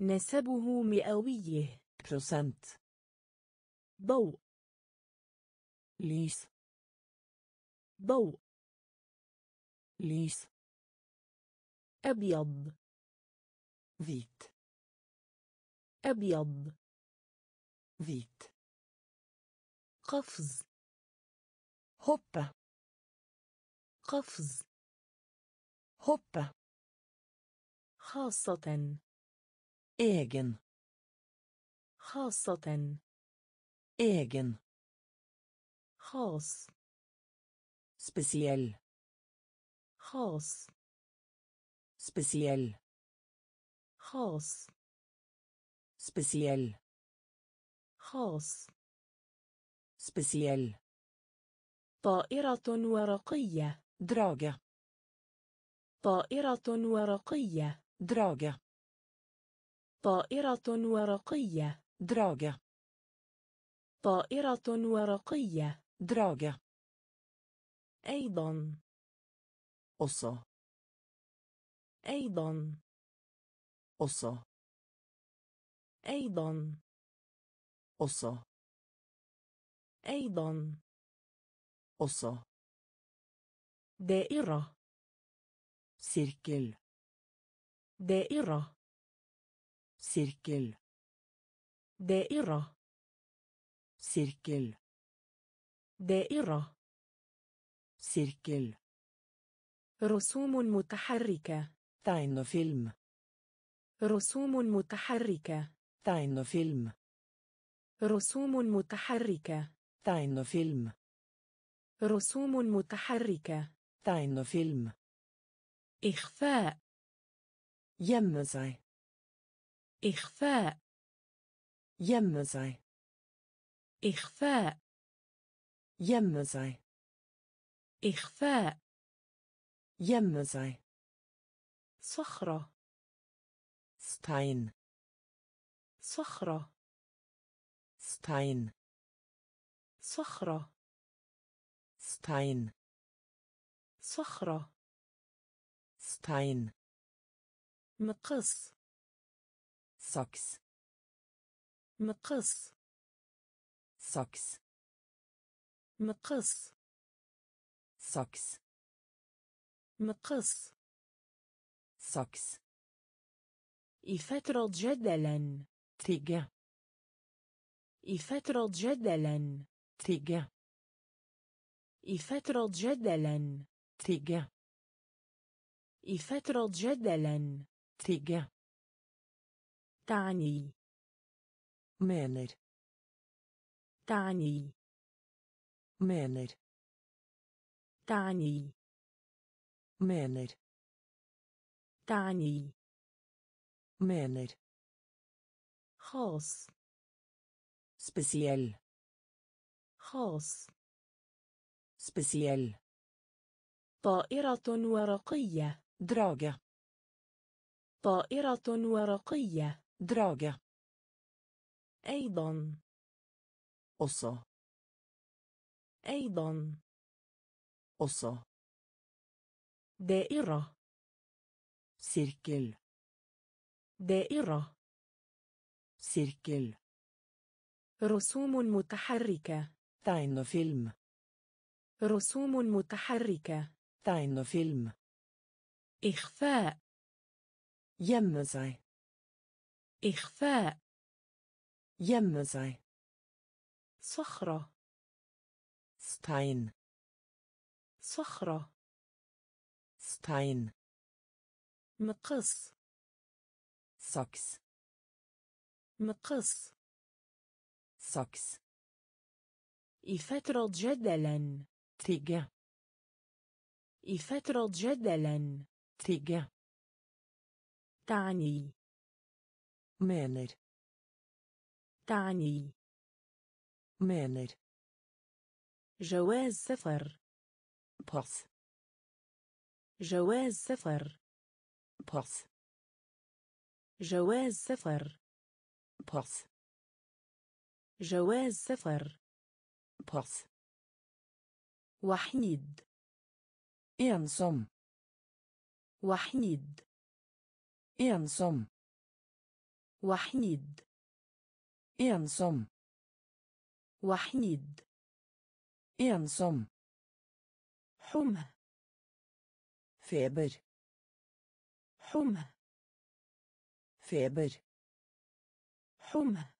نسبه مئويه. Procent ضوء lys ضوء lys أبيض vit أبيض vit قفز hoppa قفز hoppa خاصة egen خاصة. Egen. خاص. Speciell. خاص. Speciell. خاص. Speciell. خاص. Speciell. طائرة ورقية. Drage. طائرة ورقية. Drage. طائرة ورقية. Drage طائرة ورقية drage أيضا også أيضا også أيضا også أيضا også دائرة sirkel دائرة sirkel دائرة. sirkel دائرة. sirkel رسوم متحركة. tegnefilm رسوم متحركة. tegnefilm رسوم متحركة. tegnefilm رسوم متحركة. tegnefilm إخفاء. gjemme seg إخفاء. يمزع إخفاء يمزع إخفاء يمزع صخرة ستاين صخرة ستاين صخرة ستاين صخرة ستاين مقص ساكس مقص. saks مقص. saks مقص. saks إفترض جدلا. tigge إفترض جدلا. tigge إفترض جدلا. tigge إفترض جدلا. tigge تعني. Mener تعني mener تعني mener تعني mener خاص spesiell خاص spesiell طائرة ورقية drage طائرة ورقية drage أيضا. også أيضا. også دائرة. sirkel دائرة. sirkel رسوم متحركة. tegnefilm رسوم متحركة. tegnefilm إخفاء. gjemme seg إخفاء. Gjemme seg صخرة stein stein مقص saks مقص saks إفترض جدلا tigge إفترض جدلا tigge تعني mener تعني. mener جواز سفر. pass جواز سفر. pass جواز سفر. pass جواز سفر. pass وحيد. ensom وحيد. ensom وحيد. Ensom وحيد ensom حمى feber حمى feber حمى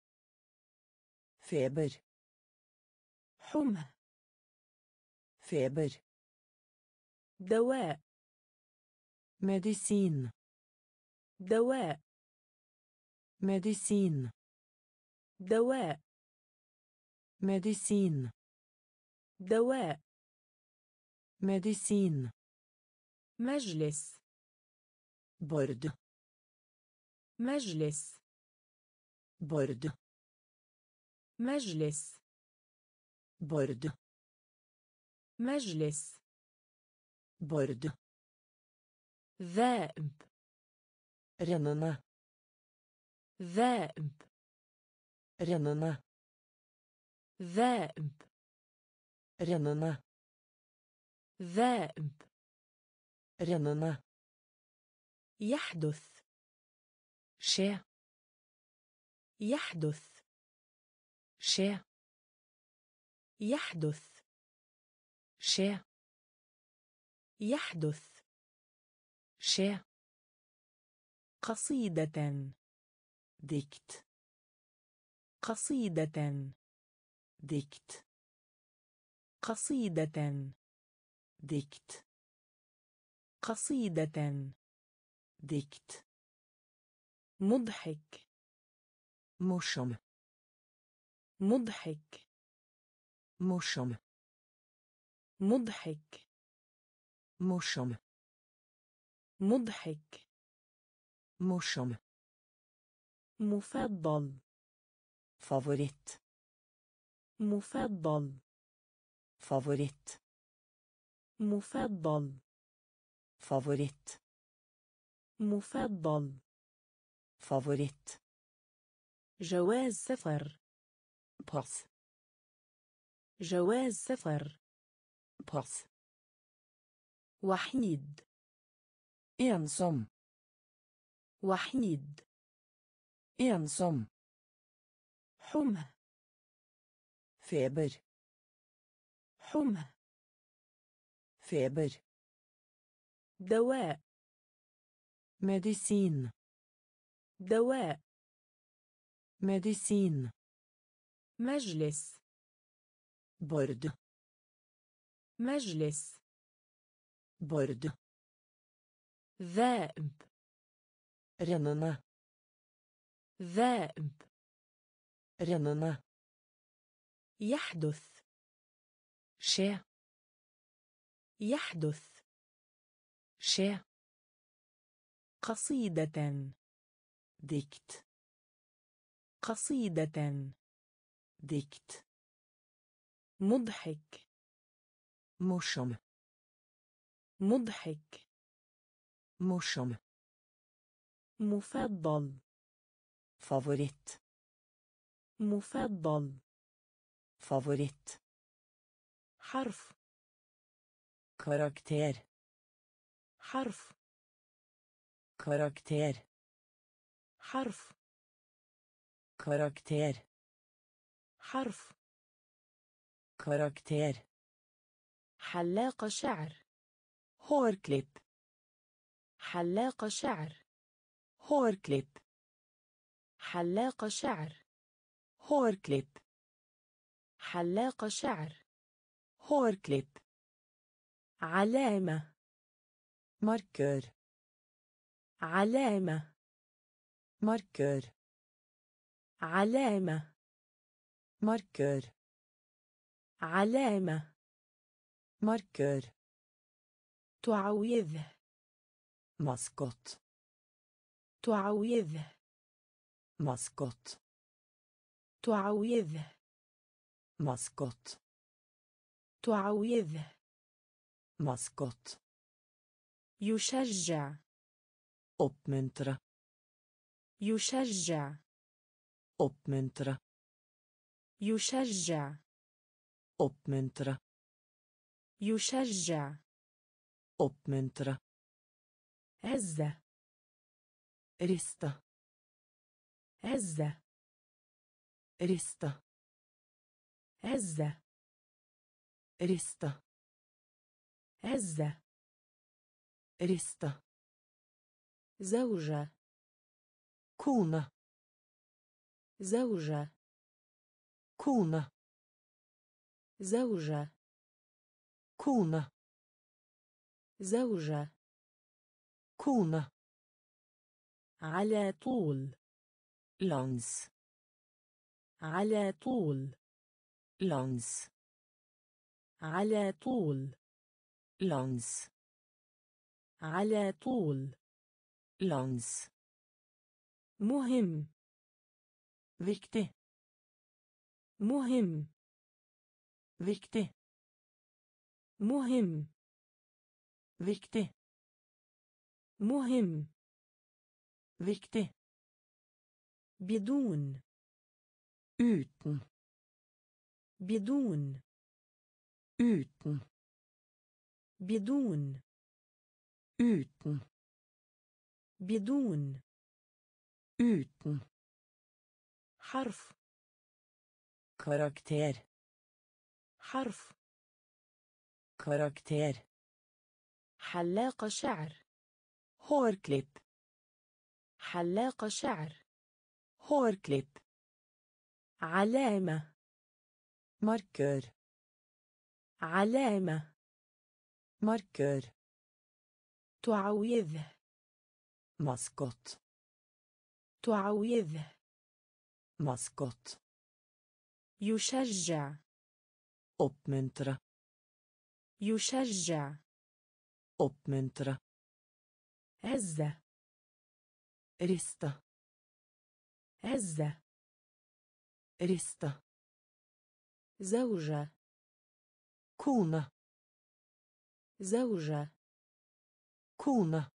feber حمى feber دواء medisin دواء medisin دواء. medisin دواء. medisin مجلس. bord مجلس. bord مجلس. bord مجلس. bord ذائب rennende ذائب rennende ذائب rennende ذائب rennende يحدث skje يحدث skje يحدث skje يحدث skje قصيدة dikt قصيدة. دكت قصيدة. دكت قصيدة. دكت مضحك. مشم مضحك. مشم مضحك. مشم مضحك. مشم مفضل. Favoritt مفضل favoritt مفضل favoritt مفضل favoritt جواز سفر pass جواز سفر pass وحيد ensom وحيد ensom حمى. feber حمى. feber دواء. medisin. دواء. medisin. مجلس. bord. مجلس. bord. ذائب رننا ذائب رننا يحدث. شيء. يحدث. شيء. قصيدة. دكت قصيدة. دكت مضحك. مشم. مضحك. مشم. مفضل. فاوريت مفضل favoritt حرف karakter حرف karakter حرف karakter حرف karakter حلاق شعر hårklipp حلاق شعر hårklipp حلاق شعر هوركليب حلاقة شعر. هوركليب علامة. ماركر علامة. marker علامة. marker علامة. marker تعويذ. maskot تعويذ. maskot تعويذ. maskot. تعويذ. maskot. يشجع. oppmuntre. يشجع. oppmuntre. يشجع. oppmuntre. يشجع. oppmuntre. هزة. riste هزة. riste هزة. رستا عزة. رستا زوجة. كونا زوجة. كونا زوجة. كونا زوجة. كونا على طول. لونس على طول. لونز. على طول. لونز. على طول. لونز. مهم. ويكتي مهم. ويكتي مهم. ويكتي مهم. ويكتي بدون. Uten بدون uten بدون uten بدون uten حرف karakter حرف karakter حلاق شعر hårklipp حلاق شعر hårklipp علامة. ماركر علامة. ماركر تعويذ. ماسكوت تعويذ. ماسكوت يشجع. أوبمنترا يشجع. أوبمنترا هزة ريستا هزة riste زوجة kone زوجة kone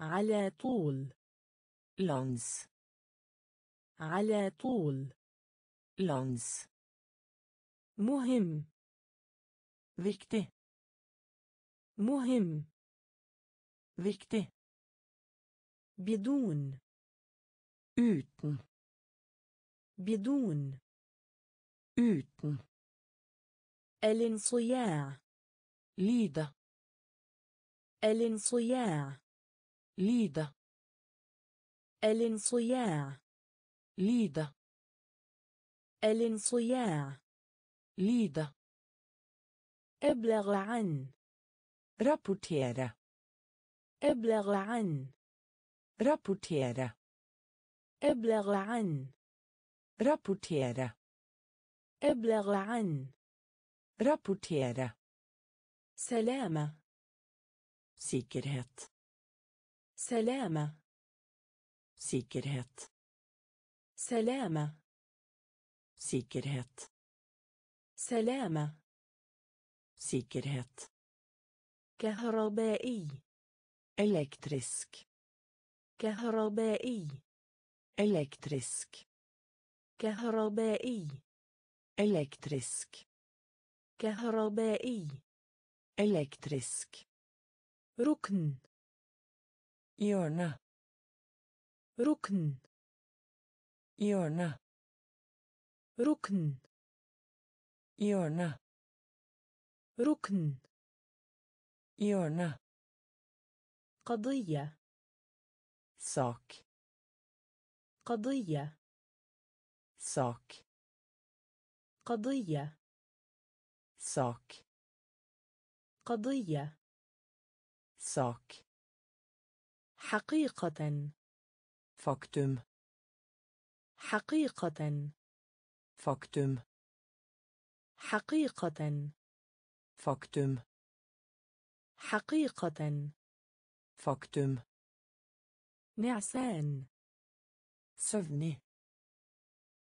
على طول langs على طول langs مهم viktig مهم viktig بدون uten بدون. Uten. الانصياع. Lida الانصياع. Lida الانصياع. Lida الانصياع. Lida أبلغ عن. Rapportera أبلغ عن. Rapportera أبلغ عن. Rapportera ابلغ عن rapportera سلامة säkerhet سلامة säkerhet سلامة säkerhet سلامة säkerhet كهربائي elektrisk كهربائي elektrisk كهربائي elektrisk كهربائي elektrisk ركن hjørne ركن hjørne ركن hjørne ركن hjørne قضية sak قضية ساك قضية. ساك قضية. ساك حقيقة. فاكتم حقيقة. فاكتم حقيقة. فاكتم حقيقة. فاكتم نعسان. سفني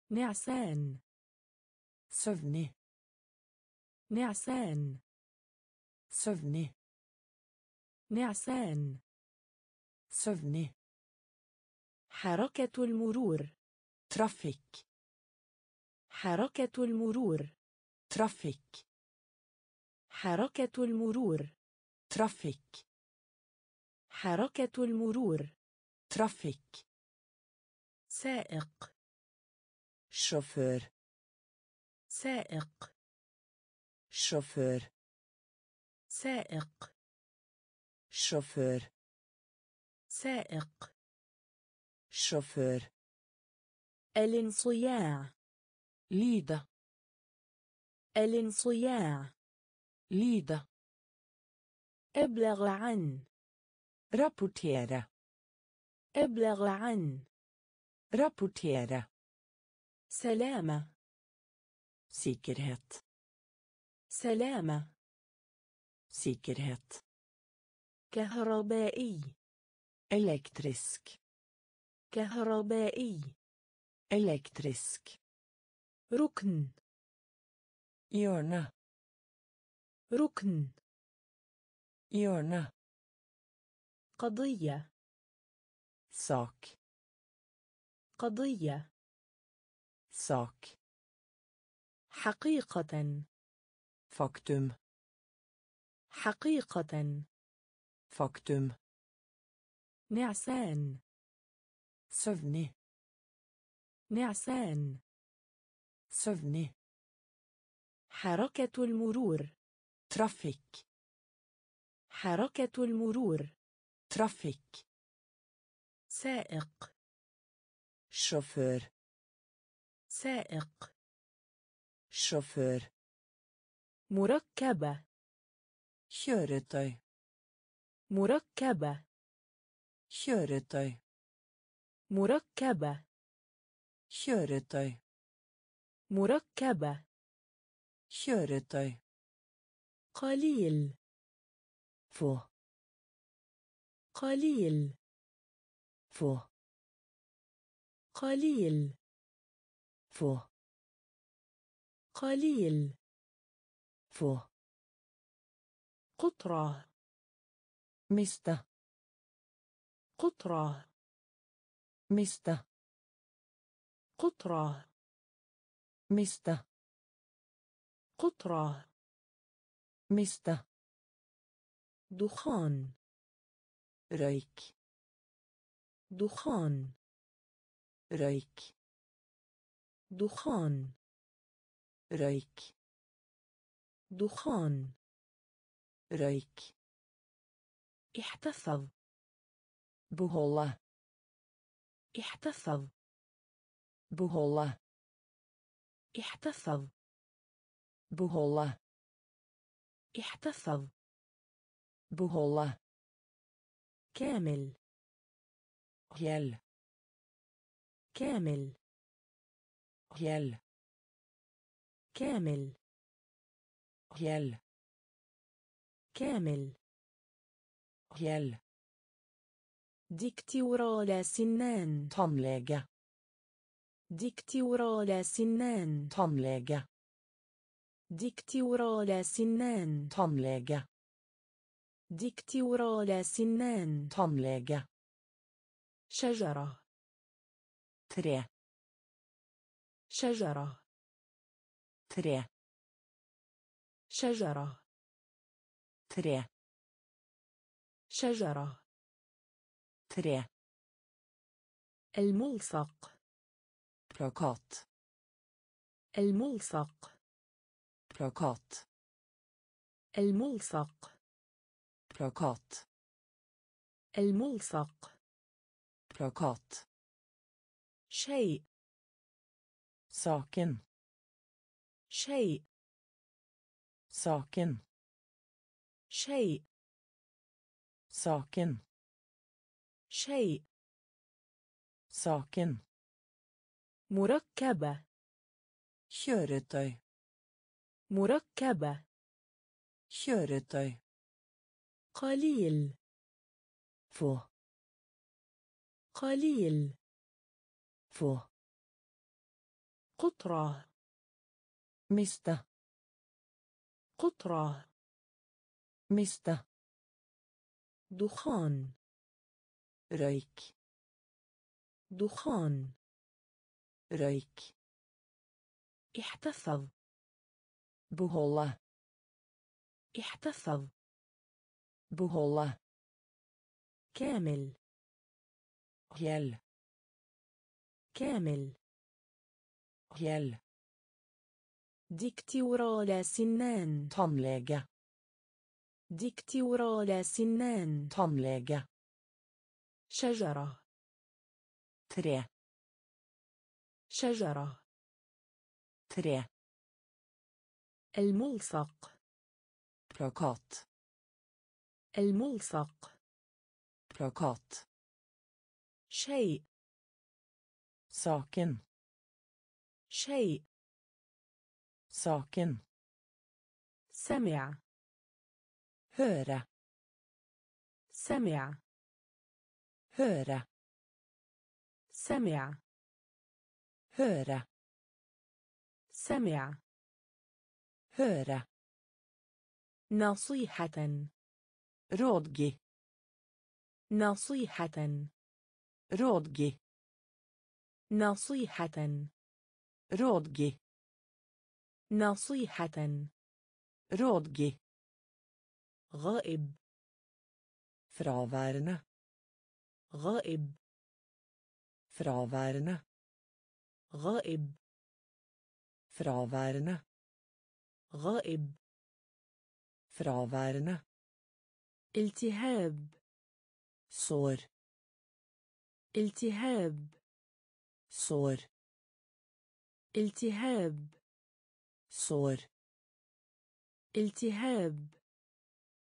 نعسان søvnig نعسان søvnig نعسان søvnig حركة المرور. trafikk حركة المرور. trafikk حركة المرور. trafikk حركة المرور. trafikk سائق. شوفر سائق. شوفر سائق. شوفر سائق. شوفر الانصياع. ليدا الانصياع. ليدا أبلغ عن. رابورتيرا أبلغ عن. رابورتيرا سلامة sikkerhet سلامة sikkerhet كهربائي elektrisk كهربائي elektrisk ركن hjørne ركن hjørne قضية sak قضية sak حقيقة faktum حقيقة faktum نعسان søvnig نعسان søvnig حركة المرور trafikk حركة المرور trafikk سائق sjåfør سائق. شوفير. مركبة. kjøretøy مركبة. kjøretøy مركبة. kjøretøy مركبة. kjøretøy قليل. få. قليل. få. قليل. فو. قليل. فو. قطرة. مستة. قطرة. مستة. قطرة. مستة. قطرة. مستة. دخان. ريك. دخان. ريك. دخان. رايك دخان. رايك احتفظ بهولا احتفظ بهولا احتفظ بهولا احتفظ beholde كامل hel كامل hel كامل hel كامل hel دكتور الأسنان tannlege دكتور الأسنان tannlege دكتور الأسنان tannlege دكتور الأسنان tannlege شجرة tre. شجرة. tre شجرة. tre شجرة. tre الملصق. plakat الملصق. plakat الملصق. plakat الملصق. plakat شيء. Saken شيء saken شيء saken شيء saken مركبة kjøretøy مركبة kjøretøy قليل få قليل få قطرة. مستة. قطرة. مستة. دخان. ريك. دخان. ريك. احتفظ. بهولا احتفظ. بهولا كامل. هيل. كامل. Hel دكتور الأسنان tannlege دكتور الأسنان tannlege شجرة tre. شجرة tre. الملصق plakat. الملصق plakat. شيء saken. شيء saken سمع høre سمع høre سمع høre سمع høre نصيحة rådgi نصيحة rådgi نصيحة rådgi نصيحة rådgi غائب fraværende غائب fraværende غائب fraværende غائب fraværende التهاب sår التهاب sår التهاب. sår التهاب.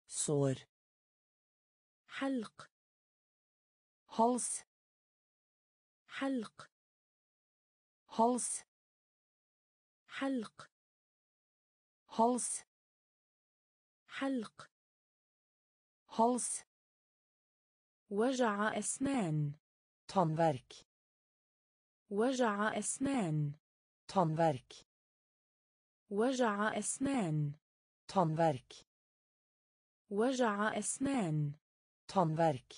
sår حلق. hals حلق. hals حلق. hals حلق. hals وجع أسنان. tannverk وجع أسنان. تانفرك وجع أسنان. تانفرك وجع أسنان. تانفرك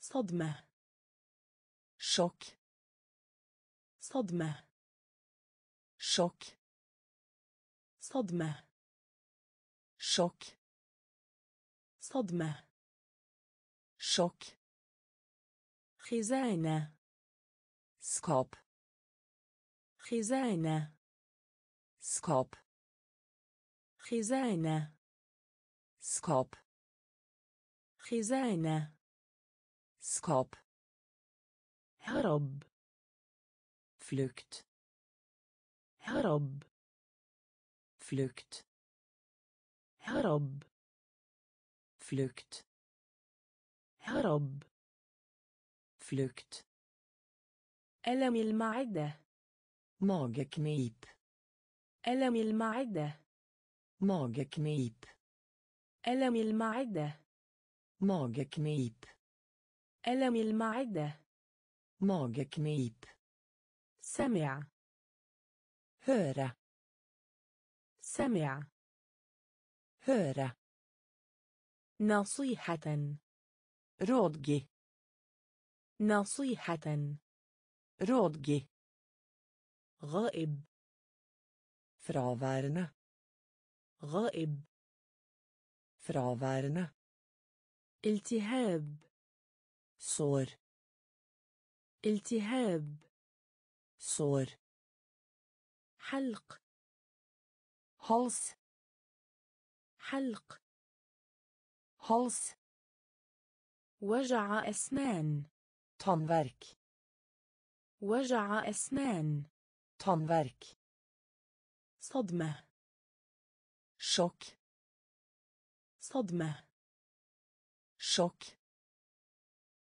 صدمة. شوك صدمة. شوك صدمة. شوك صدمة. شوك خزانة. سكوب خزانة. Skap خزانة. Skap خزانة. Skap هرب. Flukt. هرب. Flukt. هرب. Flukt. هرب. Flukt. ألم المعدة. Mageknip ألم المعدة mageknip ألم المعدة mageknip ألم المعدة mageknip سمع høre سمع høre نصيحة rådgi نصيحة rådgi غائب. Fraværende. غائب. Fraværende. التهاب. Sår. التهاب. Sår. حلق. Hals. حلق. Hals. وجع أسنان. Tannverk. وجع أسنان. Tannverk صدمة sjokk صدمة sjokk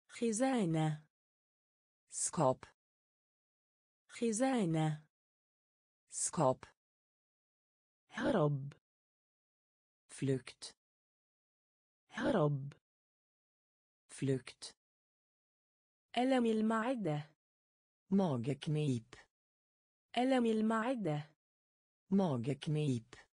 خزانة skap خزانة skap هرب flukt هرب flukt ألم المعدة mageknip ألم المعدة؟ mageknip